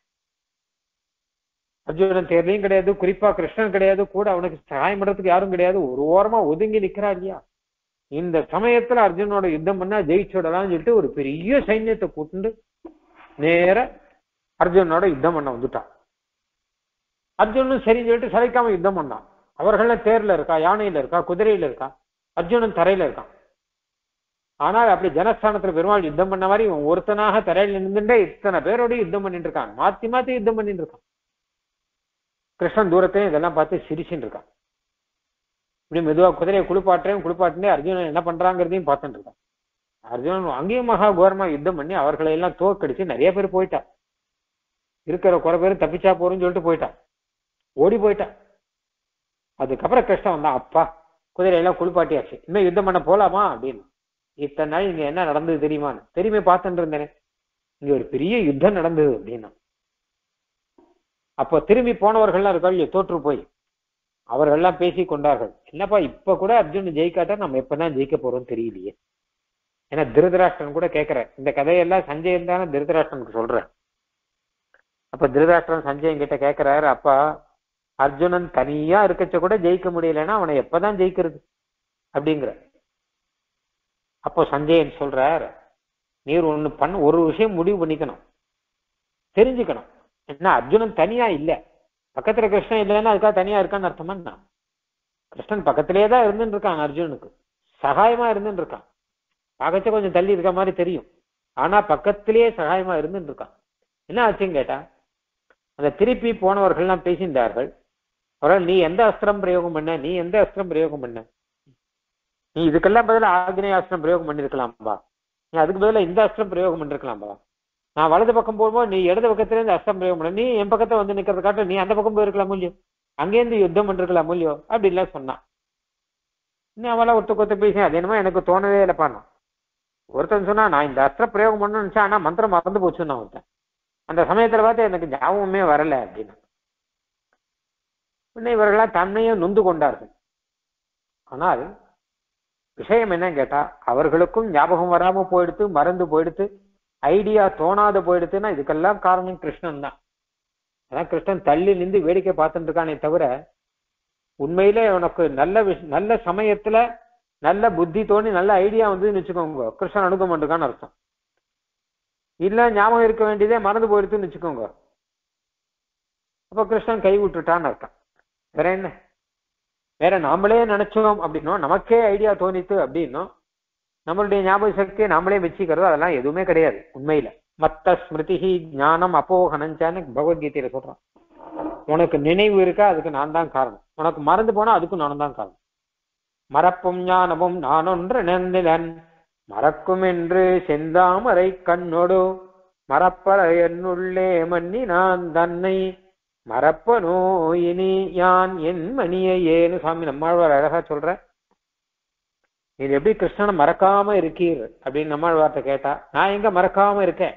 அர்ஜுனன் தேர்லையும் கிடையாது. குறிப்பா கிருஷ்ணன் கிடையாது. கூட அவனுக்கு சகாயம் பண்றதுக்கு யாரும் கிடையாது. ஒரு ஓரமா ஒதுங்கி நிக்கிறா இல்லையா? இந்த சமயத்துல அர்ஜுனோட யுத்தம் பண்ணா ஜெயிச்சு விடலாம்னு சொல்லிட்டு ஒரு பெரிய சைன்யத்தை கூட்டுண்டு நேர அர்ஜுனோட யுத்தம் பண்ண வந்துட்டான். அர்ஜுனும் சரின்னு சொல்லிட்டு சளைக்காம யுத்தம் பண்ணான். அவர்கள்லாம் தேர்ல இருக்கா யானையில இருக்கா குதிரையில இருக்கா? அர்ஜுனன் தரையில இருக்கான். ஆனால் அப்படி ஜனஸ்தானத்துல பெருமாள் யுத்தம் பண்ண மாதிரி இவன் ஒருத்தனாக தரையில நின்றுட்டே இத்தனை பேரோட யுத்தம் பண்ணிட்டு இருக்கான். மாத்தி மாத்தி யுத்தம் பண்ணிட்டு இருக்கான். கிருஷ்ணன் தூரத்தையும் இதெல்லாம் பார்த்து சிரிச்சுட்டு இருக்கான். இப்படி மெதுவா குதிரையை குளிப்பாட்டுறேன் குளிப்பாட்டுனே அர்ஜுனன் என்ன பண்றாங்கிறதையும் பார்த்துட்டு இருக்கான். அர்ஜுனன் அங்கேயும் மகா கோரமா யுத்தம் பண்ணி அவர்களை எல்லாம் தோக்கடிச்சு நிறைய பேர் போயிட்டா இருக்கிற குறை பேரும் தப்பிச்சா போறோம்னு சொல்லிட்டு போயிட்டான் ஓடி போயிட்டான் அதுக்கப்புறம் கஷ்டம் வந்தான் அப்பா குதிரையெல்லாம் குளிப்பாட்டியாச்சு. இன்னும் யுத்தம் பண்ண போலாமா அப்படின்னு. இத்தனை நாள் இங்க என்ன நடந்தது தெரியுமான்னு. தெரியுமே பார்த்துட்டு இருந்தேனே. இங்க ஒரு பெரிய யுத்தம் நடந்தது அப்படின்னா. அப்போ திரும்பி போனவர்கள்லாம் இருக்காள் தோற்று போய். அவர்கள்லாம் பேசி கொண்டார்கள் என்னப்பா இப்ப கூட அர்ஜுன் ஜெயிக்காட்டா நம்ம எப்பதான் ஜெயிக்க போறோம் தெரியலையே. ஏன்னா திருதராஷ்டிரன் கூட கேட்கிற இந்த கதையெல்லாம் சஞ்சயன் தானே திருதராஷ்டிரனுக்கு சொல்றேன் அப்ப திருதராஷ்டிரன் சஞ்சயன் கிட்ட கேட்கிறாரு அப்பா அர்ஜுனன் தனியா இருக்கச்ச கூட ஜெயிக்க முடியலன்னா அவனை எப்பதான் ஜெயிக்கிறது? அப்படிங்கிற அப்போ சஞ்சயன் சொல்றார் நீர் ஒண்ணு பண்ண ஒரு விஷயம் முடிவு பண்ணிக்கணும். தெரிஞ்சுக்கணும். என்ன அர்ஜுனன் தனியா இல்ல. பக்கத்துல கிருஷ்ணன் இல்லைன்னா அதுக்காக தனியா இருக்கான்னு அர்த்தமா என்ன? கிருஷ்ணன் பக்கத்திலேயே தான் இருந்துட்டு இருக்கான் அர்ஜுனுக்கு. சகாயமா இருந்துட்டு இருக்கான். பகச்ச கொஞ்சம் தள்ளி இருக்க மாதிரி தெரியும். ஆனா பக்கத்திலேயே சகாயமா இருந்துட்டு இருக்கான். என்ன ஆச்சுன்னு கேட்டா அந்த திருப்பி போனவர்கள்லாம் பேசியிருந்தார்கள். அவரால் நீ எந்த அஸ்திரம் பிரயோகம் பண்ண? நீ எந்த அஸ்திரம் பிரயோகம் பண்ண? நீ இதுக்கெல்லாம் பதிலா ஆக்னேய அஸ்திரம் பிரயோகம் பண்ணிருக்கலாம்பா. நீ அதுக்கு பதிலா இந்த அஸ்திரம் பிரயோகம் பண்ணிருக்கலாம்பா. நான் வலது பக்கம் போகும்போது நீ இடது பக்கத்துல இருந்து பிரயோகம் பண்ண நீ என் பக்கத்தை வந்து நிக்கிறத காட்ட நீ அந்த பக்கம் போயிருக்கலாம் இல்லையோ அங்கேருந்து யுத்தம் பண்ணிருக்கலாம் இல்லையோ அப்படின்லாம் சொன்னான். இன்னும் அவளா ஒருத்த கொத்த பேசி அது என்னமோ எனக்கு தோணவே இல்லைப்பா நான் ஒருத்தன் சொன்னா நான் இந்த அஸ்திர பிரயோகம் பண்ணணும்னு நினைச்சேன் ஆனா மந்திரம் மறந்து போச்சுன்னு நான் ஒருத்தன் அந்த சமயத்துல பார்த்து எனக்கு ஞாபகமே வரல அப்படின்னு. உடனே இவர்களாம் தன்னையும் நொந்து கொண்டார்கள். ஆனால் விஷயம் என்னன்னு கேட்டா அவர்களுக்கும் ஞாபகம் வராம போயிடுத்து மறந்து போயிடுத்து ஐடியா தோணாத போயிடுதுன்னா இதுக்கெல்லாம் காரணம் கிருஷ்ணன் தான். அதான் கிருஷ்ணன் தள்ளி நின்று வேடிக்கை பார்த்துட்டு இருக்கானே தவிர உண்மையிலே உனக்கு நல்ல விஷ் நல்ல சமயத்துல நல்ல புத்தி தோணி நல்ல ஐடியா வந்து வச்சுக்கோங்க. கிருஷ்ணன் அனுப்ப மாட்டுக்கான்னு அர்த்தம். இல்ல ஞாபகம் இருக்க வேண்டியதே மறந்து போயிடுதுன்னு வச்சுக்கோங்க. அப்ப கிருஷ்ணன் கை விட்டுட்டான்னு அர்த்தம். வேற என்ன? வேற நாமளே நினைச்சோம் அப்படின்னோம். நமக்கே ஐடியா தோணித்து அப்படின்னும். நம்மளுடைய ஞாபக சக்தியை நாமளே வச்சுக்கிறது அதெல்லாம் எதுவுமே கிடையாது உண்மையில. மத்த ஸ்மிருதி ஞானம் அப்போகனஞ்சான்னு பகவத்கீதையில சொல்றான். உனக்கு நினைவு இருக்கா? அதுக்கு நான் தான் காரணம். உனக்கு மறந்து போனா அதுக்கும் நான் தான் காரணம். மறப்பும் ஞானமும் நானொன்று நினைந்தன் மறக்கும் என்று செந்தாமரை கண்ணொடு மறப்பற என்னுள்ளே மன்னி நான் தன்னை மறப்பனோ இனி யான் என் மணியை ஏன்னு சாமி நம்மாழ்வார் அழகா சொல்ற நீ எப்படி கிருஷ்ணனை மறக்காம இருக்கீர் அப்படின்னு நம்மாழ்வார்த்தை கேட்டா நான் எங்க மறக்காம இருக்கேன்?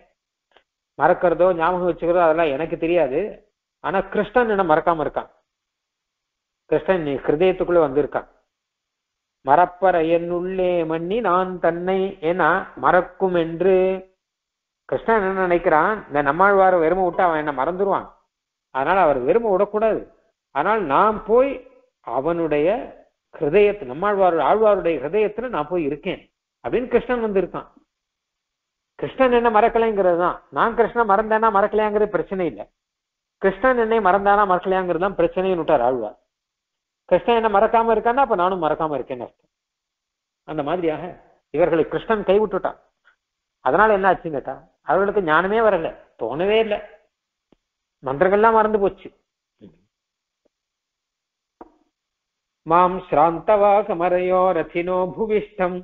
மறக்கிறதோ ஞாபகம் வச்சுக்கிறதோ அதெல்லாம் எனக்கு தெரியாது. ஆனா கிருஷ்ணன் என்ன மறக்காம இருக்கான். கிருஷ்ணன் நீ ஹிருதயத்துக்குள்ள வந்திருக்கான். மறப்பற என்னுள்ளே மன்னி நான் தன்னை ஏன்னா மறக்கும் என்று. கிருஷ்ணன் என்ன நினைக்கிறான்? இந்த நம்மாழ்வாரை வெறுமை விட்டு அவன் என்ன மறந்துடுவான் அதனால அவர் வெறுமை விடக்கூடாது. ஆனால் நான் போய் அவனுடைய ஹிருதயத்து நம்மாழ்வாரோட ஆழ்வாருடைய ஹிருதயத்துல நான் போய் இருக்கேன். அப்படின்னு கிருஷ்ணன் வந்து இருக்கான். கிருஷ்ணன் என்ன மறக்கலைங்கிறது தான். நான் கிருஷ்ணன் மறந்தேன்னா மறக்கலையாங்கிறது பிரச்சனை இல்லை. கிருஷ்ணன் என்னை மறந்தானா மறக்கலையாங்கிறது தான் பிரச்சனைன்னு விட்டார் ஆழ்வார். கிருஷ்ணன் என்ன மறக்காம இருக்கான்னா அப்ப நானும் மறக்காம இருக்கேன்னு அர்த்தம். அந்த மாதிரியாக இவர்களை கிருஷ்ணன் கைவிட்டுட்டான். அதனால என்ன ஆச்சுன்னு கேட்டா அவர்களுக்கு ஞானமே வரல. தோணவே இல்லை. மந்திரங்கள்லாம் மறந்து போச்சு. மாம் ஸ்ராந்தவாகமரையோ ரதினோ புவிஷ்டம்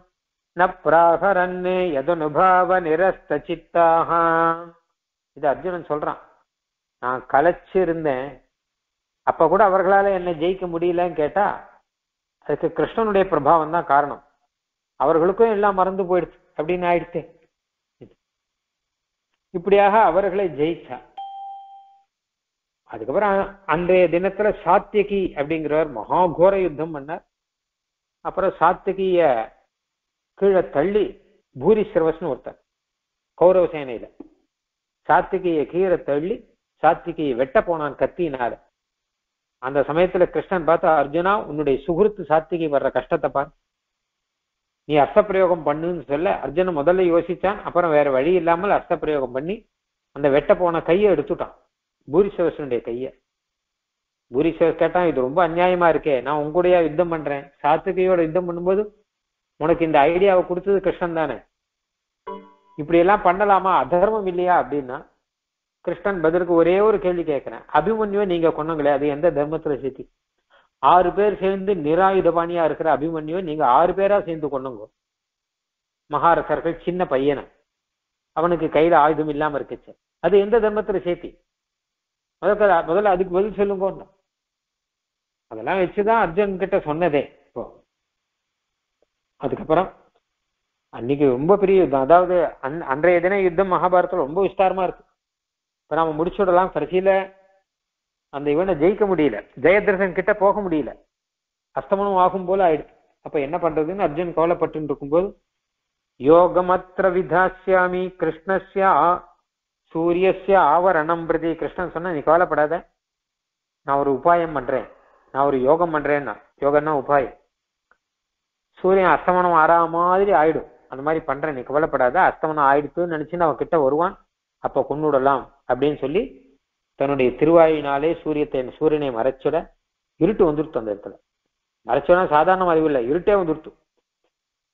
ந பிராகரன் எதனுபாவ நிரஸ்த சித்தாக இது அர்ஜுனன் சொல்றான். நான் கலைச்சிருந்தேன். அப்ப கூட அவர்களால என்னை ஜெயிக்க முடியலன்னு கேட்டா அதுக்கு கிருஷ்ணனுடைய பிரபாவம் தான் காரணம். அவர்களுக்கும் எல்லாம் மறந்து போயிடுச்சு. அப்படின்னு ஆயிடுச்சு. இப்படியாக அவர்களை ஜெயிச்சா. அதுக்கப்புறம் அன்றைய தினத்துல சாத்தியகி அப்படிங்கிறவர் மகாகோர யுத்தம் பண்ணார். அப்புறம் சாத்தியகிய கீழே தள்ளி பூரி சிரவஸ்னு ஒருத்தர் கௌரவ சேனையில. சாத்திகிய கீழே தள்ளி சாத்திகியை வெட்ட போனான் கத்தினால அந்த சமயத்துல கிருஷ்ணன் பார்த்தா அர்ஜுனா உன்னுடைய சுகுருத்து சாத்திகை வர்ற கஷ்டத்தை பார். நீ அஸ்தப்பிரயோகம் பண்ணுன்னு சொல்ல அர்ஜுனன் முதல்ல யோசிச்சான். அப்புறம் வேற வழி இல்லாமல் அஸ்தப்பிரயோகம் பண்ணி அந்த வெட்ட போன கையை எடுத்துட்டான். பூரிசவசனுடைய கைய. பூரிசவர் கேட்டான் இது ரொம்ப அநியாயமா இருக்கே நான் உங்களுடைய யுத்தம் பண்றேன்? சாத்துக்கையோட யுத்தம் பண்ணும்போது உனக்கு இந்த ஐடியாவை கொடுத்தது கிருஷ்ணன் தானே? இப்படி எல்லாம் பண்ணலாமா? அதர்மம் இல்லையா? அப்படின்னா கிருஷ்ணன் பதிலுக்கு ஒரே ஒரு கேள்வி கேட்கிறேன். அபிமன்யுவை நீங்க கொண்டங்களே அது எந்த தர்மத்துல சேர்த்தி? ஆறு பேர் சேர்ந்து நிராயுதபாணியா இருக்கிற அபிமன்யுவை நீங்க ஆறு பேரா சேர்ந்து கொண்டுங்க மகாரசர்கள் சின்ன பையனை. அவனுக்கு கையில ஆயுதம் இல்லாம இருக்குச்சு அது எந்த தர்மத்துல சேர்த்தி? முதல்ல முதல்ல அதுக்கு பதில் சொல்லுங்க அதெல்லாம் வச்சுதான் அர்ஜுன் கிட்ட சொன்னதே இப்போ. அதுக்கப்புறம் அன்னைக்கு ரொம்ப பெரிய யுத்தம். அதாவது அன் அன்றைய தின யுத்தம் மகாபாரதத்துல ரொம்ப விஸ்தாரமா இருக்கு. இப்ப நாம முடிச்சுடலாம் கடைசியில அந்த இவனை ஜெயிக்க முடியல. ஜெயத்ரசன் கிட்ட போக முடியல. அஸ்தமனம் ஆகும் போல ஆயிடுச்சு. அப்ப என்ன பண்றதுன்னு அர்ஜுன் கவலைப்பட்டு இருக்கும்போது யோகமத்திர விதாசியாமி கிருஷ்ணஸ்யா சூரியசிய ஆவரணம் பிரதி கிருஷ்ணன் சொன்னா நீ கவலைப்படாத. நான் ஒரு உபாயம் பண்றேன். நான் ஒரு யோகம் பண்றேன்னா யோகம்னா உபாயம். சூரியன் அஸ்தமனம் ஆறா மாதிரி ஆயிடும். அந்த மாதிரி பண்றேன். நீ கவலைப்படாத. அஸ்தமனம் ஆயிடுத்துன்னு நினைச்சுன்னு அவன் கிட்ட வருவான். அப்ப கொண்டுடலாம் அப்படின்னு சொல்லி தன்னுடைய திருவாயினாலே சூரியத்தை சூரியனை மறைச்சிட இருட்டு வந்துருத்து அந்த இடத்துல. மறைச்சோன்னா சாதாரண அறிவு இல்லை. இருட்டே வந்துருத்து.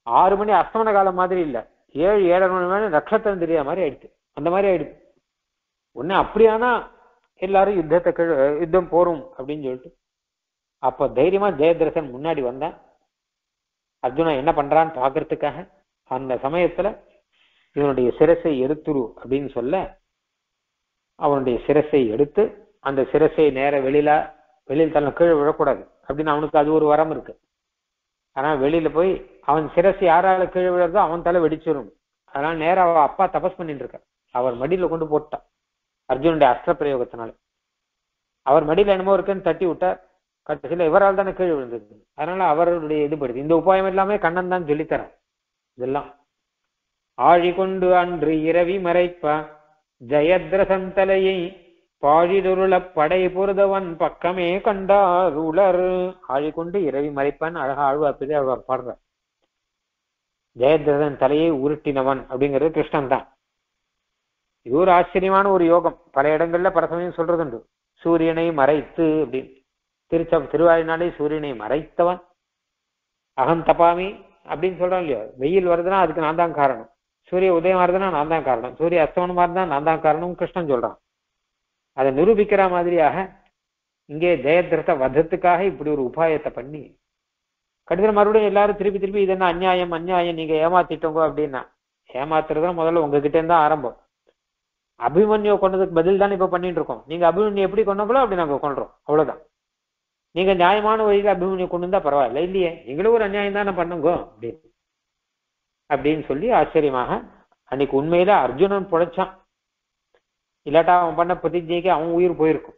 ஆறு மணி அஸ்தமன காலம் மாதிரி இல்லை. ஏழு ஏழரை மணி மேல நட்சத்திரம் தெரியாத மாதிரி ஆயிடுச்சு. அந்த மாதிரி ஆயிடுச்சு. உடனே அப்படியானா எல்லாரும் யுத்தத்தை கீழ- யுத்தம் போரும் அப்படின்னு சொல்லிட்டு. அப்ப தைரியமா ஜெயதிரசன் முன்னாடி வந்தான். அர்ஜுனா என்ன பண்றான்னு பாக்குறதுக்காக அந்த சமயத்துல இவனுடைய சிரசை எடுத்துரு அப்படின்னு சொல்ல அவனுடைய சிரசை எடுத்து அந்த சிரசை நேர வெளியில வெளியில் தள்ள கீழே விழக்கூடாது அப்படின்னு அவனுக்கு அது ஒரு வரம் இருக்கு. ஆனா வெளியில போய் அவன் சிரசு யாரால கீழே விழுறதோ அவன் தலை வெடிச்சிடும் அதனால நேரம் அவ அப்பா தபஸ் பண்ணிட்டு இருக்க அவர் மடியில கொண்டு போட்டான். அர்ஜுனுடைய அஸ்திர பிரயோகத்தினால. அவர் மடியில என்னமோ இருக்குன்னு தட்டி விட்டார். கடைசியில இவரால் தானே கீழ் விழுந்தது. அதனால அவருடைய இதுபடுது. இந்த உபாயம் எல்லாமே கண்ணன் தான் சொல்லித்தரேன். இதெல்லாம். ஆழி கொண்டு அன்று இரவி மறைப்பா. ஜயத்ரசன் தலையை பாழிதொருள படை பொருதவன் பக்கமே கண்டார் உலர் ஆழி கொண்டு இரவி மறைப்பான். அழகா ஆழ்வார் அவர் பாடுறார். ஜெயத்ரதன் தலையை உருட்டினவன் அப்படிங்கிறது கிருஷ்ணன் தான். இது ஒரு ஆச்சரியமான ஒரு யோகம். பல இடங்கள்ல பரசமயம் சொல்றதுண்டு. சூரியனை மறைத்து அப்படின்னு. திருச்ச திருவாயினாலே சூரியனை மறைத்தவன். அகம் தப்பாமி அப்படின்னு சொல்றான் இல்லையோ? வெயில் வருதுன்னா அதுக்கு நான் தான் காரணம். சூரிய உதயம் வருதுன்னா நான் தான் காரணம். சூரிய அஸ்தமனமா இருந்தா நான் தான் காரணம் கிருஷ்ணன் சொல்றான். அதை நிரூபிக்கிற மாதிரியாக இங்கே ஜெயத்ரத வதத்துக்காக இப்படி ஒரு உபாயத்தை பண்ணி கடைசியில் மறுபடியும் எல்லாரும் திருப்பி திருப்பி இது என்ன அநியாயம் அநியாயம் நீங்க ஏமாத்திட்டோங்க அப்படின்னா ஏமாத்துறது முதல்ல உங்ககிட்ட இருந்தா ஆரம்பம். அபிமன்யு கொண்டதுக்கு பதில் தானே இப்ப பண்ணிட்டு இருக்கோம். நீங்க அபிமன்யு எப்படி கொண்டாங்களோ அப்படி நாங்க கொள்றோம் அவ்வளவுதான். நீங்க நியாயமான வழியில அபிமன்யு கொண்டு இருந்தா பரவாயில்ல. இல்லையே. எங்களுக்கு ஒரு அநியாயம் தானே பண்ணுங்க அப்படின்னு அப்படின்னு சொல்லி ஆச்சரியமாக அன்னைக்கு உண்மையில அர்ஜுனன் புழைச்சான். இல்லாட்டா அவன் பண்ண பிரதிஜைக்கு அவன் உயிர் போயிருக்கும்.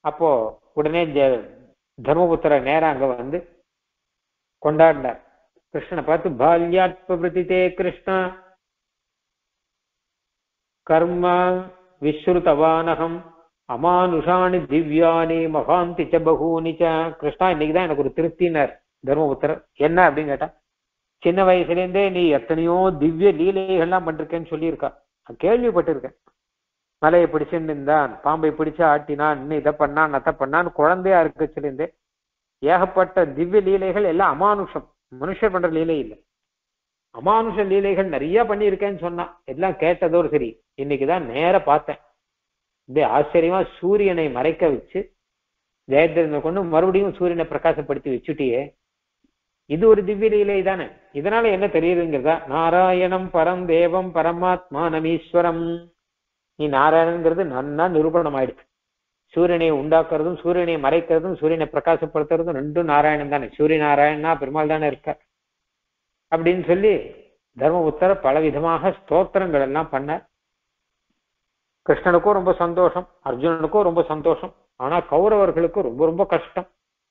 அப்போ உடனே ஜெ- தர்மபுத்திர நேரம் அங்க வந்து கொண்டாடினார். கிருஷ்ணனை பார்த்து பால்யாத்ம பிரதிதே கிருஷ்ணா. கர்ம விஸ்ருதவானகம். அமானுஷாணி திவ்யானி மகாந்தி ச பகூனி ச. கிருஷ்ணா இன்னைக்கு தான் எனக்கு ஒரு திருப்தினார் தர்மபுத்திரர். என்ன அப்படின்னு கேட்டா சின்ன வயசுல இருந்தே நீ எத்தனையோ திவ்ய லீலைகள்லாம் பண்ணிருக்கேன்னு சொல்லியிருக்கா. நான் கேள்விப்பட்டிருக்கேன். மலையை பிடிச்சுட்டு இருந்தான் பாம்பை பிடிச்சு ஆட்டினான் இன்னும் இதை பண்ணான் அதை பண்ணான்னு குழந்தையா இருக்கச்சிலிருந்தே ஏகப்பட்ட திவ்ய லீலைகள் எல்லாம் அமானுஷம். மனுஷர் பண்ற லீலை இல்லை. அமானுஷ லீலைகள் நிறைய பண்ணியிருக்கேன்னு சொன்னான். எல்லாம் கேட்டதோடு சரி இன்னைக்குதான் நேர பார்த்தேன். இப்படி ஆச்சரியமா சூரியனை மறைக்க வச்சு ஜெயத்ரனை கொண்டு மறுபடியும் சூரியனை பிரகாசப்படுத்தி வச்சுட்டியே. இது ஒரு திவ்ய லீலை தானே? இதனால என்ன தெரியுதுங்கிறதா? நாராயணம் பரம் தேவம் பரமாத்மா நமீஸ்வரம் நீ நாராயணங்கிறது நன்னா நிரூபணம் ஆயிடுச்சு சூரியனை உண்டாக்குறதும் சூரியனை மறைக்கிறதும் சூரியனை பிரகாசப்படுத்துறதும் ரெண்டும் நாராயணன் தானே. சூரிய நாராயணனா பெருமாள் தானே இருக்கார். அப்படின்னு சொல்லி தர்மபுத்தர் பல விதமாக ஸ்தோத்திரங்கள் எல்லாம் பண்ணார். கிருஷ்ணனுக்கும் ரொம்ப சந்தோஷம் அர்ஜுனனுக்கும் ரொம்ப சந்தோஷம். ஆனா கௌரவர்களுக்கும் ரொம்ப ரொம்ப கஷ்டம்.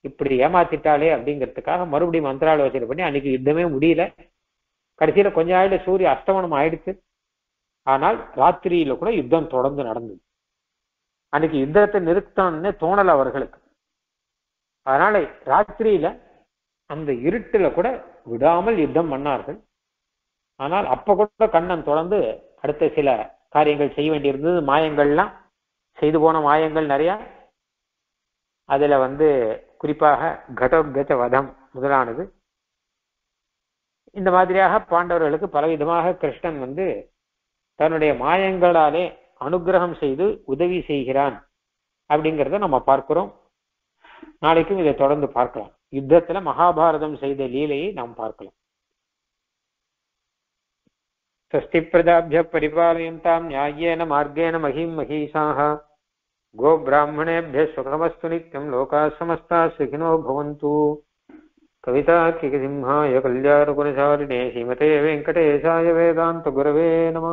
இப்படி ஏமாத்திட்டாலே அப்படிங்கிறதுக்காக மறுபடியும் மந்திராலோசனை பண்ணி அன்னைக்கு யுத்தமே முடியல. கடைசியில கொஞ்ச நாள்ல சூரிய அஸ்தமனம் ஆயிடுச்சு. ஆனால் ராத்திரியில கூட யுத்தம் தொடர்ந்து நடந்தது. அன்னைக்கு யுத்தத்தை நிறுத்தணும்னு தோணல அவர்களுக்கு. அதனால ராத்திரியில அந்த இருட்டுல கூட விடாமல் யுத்தம் பண்ணார்கள். ஆனால் அப்ப கூட கண்ணன் தொடர்ந்து அடுத்த சில காரியங்கள் செய்ய வேண்டியிருந்தது. மாயங்கள்லாம் செய்து போன மாயங்கள் நிறையா. அதுல வந்து குறிப்பாக கடோத்கஜ வதம் முதலானது. இந்த மாதிரியாக பாண்டவர்களுக்கு பலவிதமாக கிருஷ்ணன் வந்து தன்னுடைய மாயங்களாலே அனுகிரகம் செய்து உதவி செய்கிறான் அப்படிங்கிறத நம்ம பார்க்கிறோம். நாளைக்கும் இதை தொடர்ந்து பார்க்கலாம். युद्ध महाभारतम लीलय नाम पार्कल स्वस्तिप्रदाभ्य परिपालयन्ता न्याय्येन मार्गेण महीं महीषाः गोब्राह्मणेभ्यः सुखमस्तु निोका लोकाः सुखिनो भवन्तु कविता सिंहाय कल्याणगुणचारिणे श्रीमते वेङ्कटेशाय वेदातगुरव नम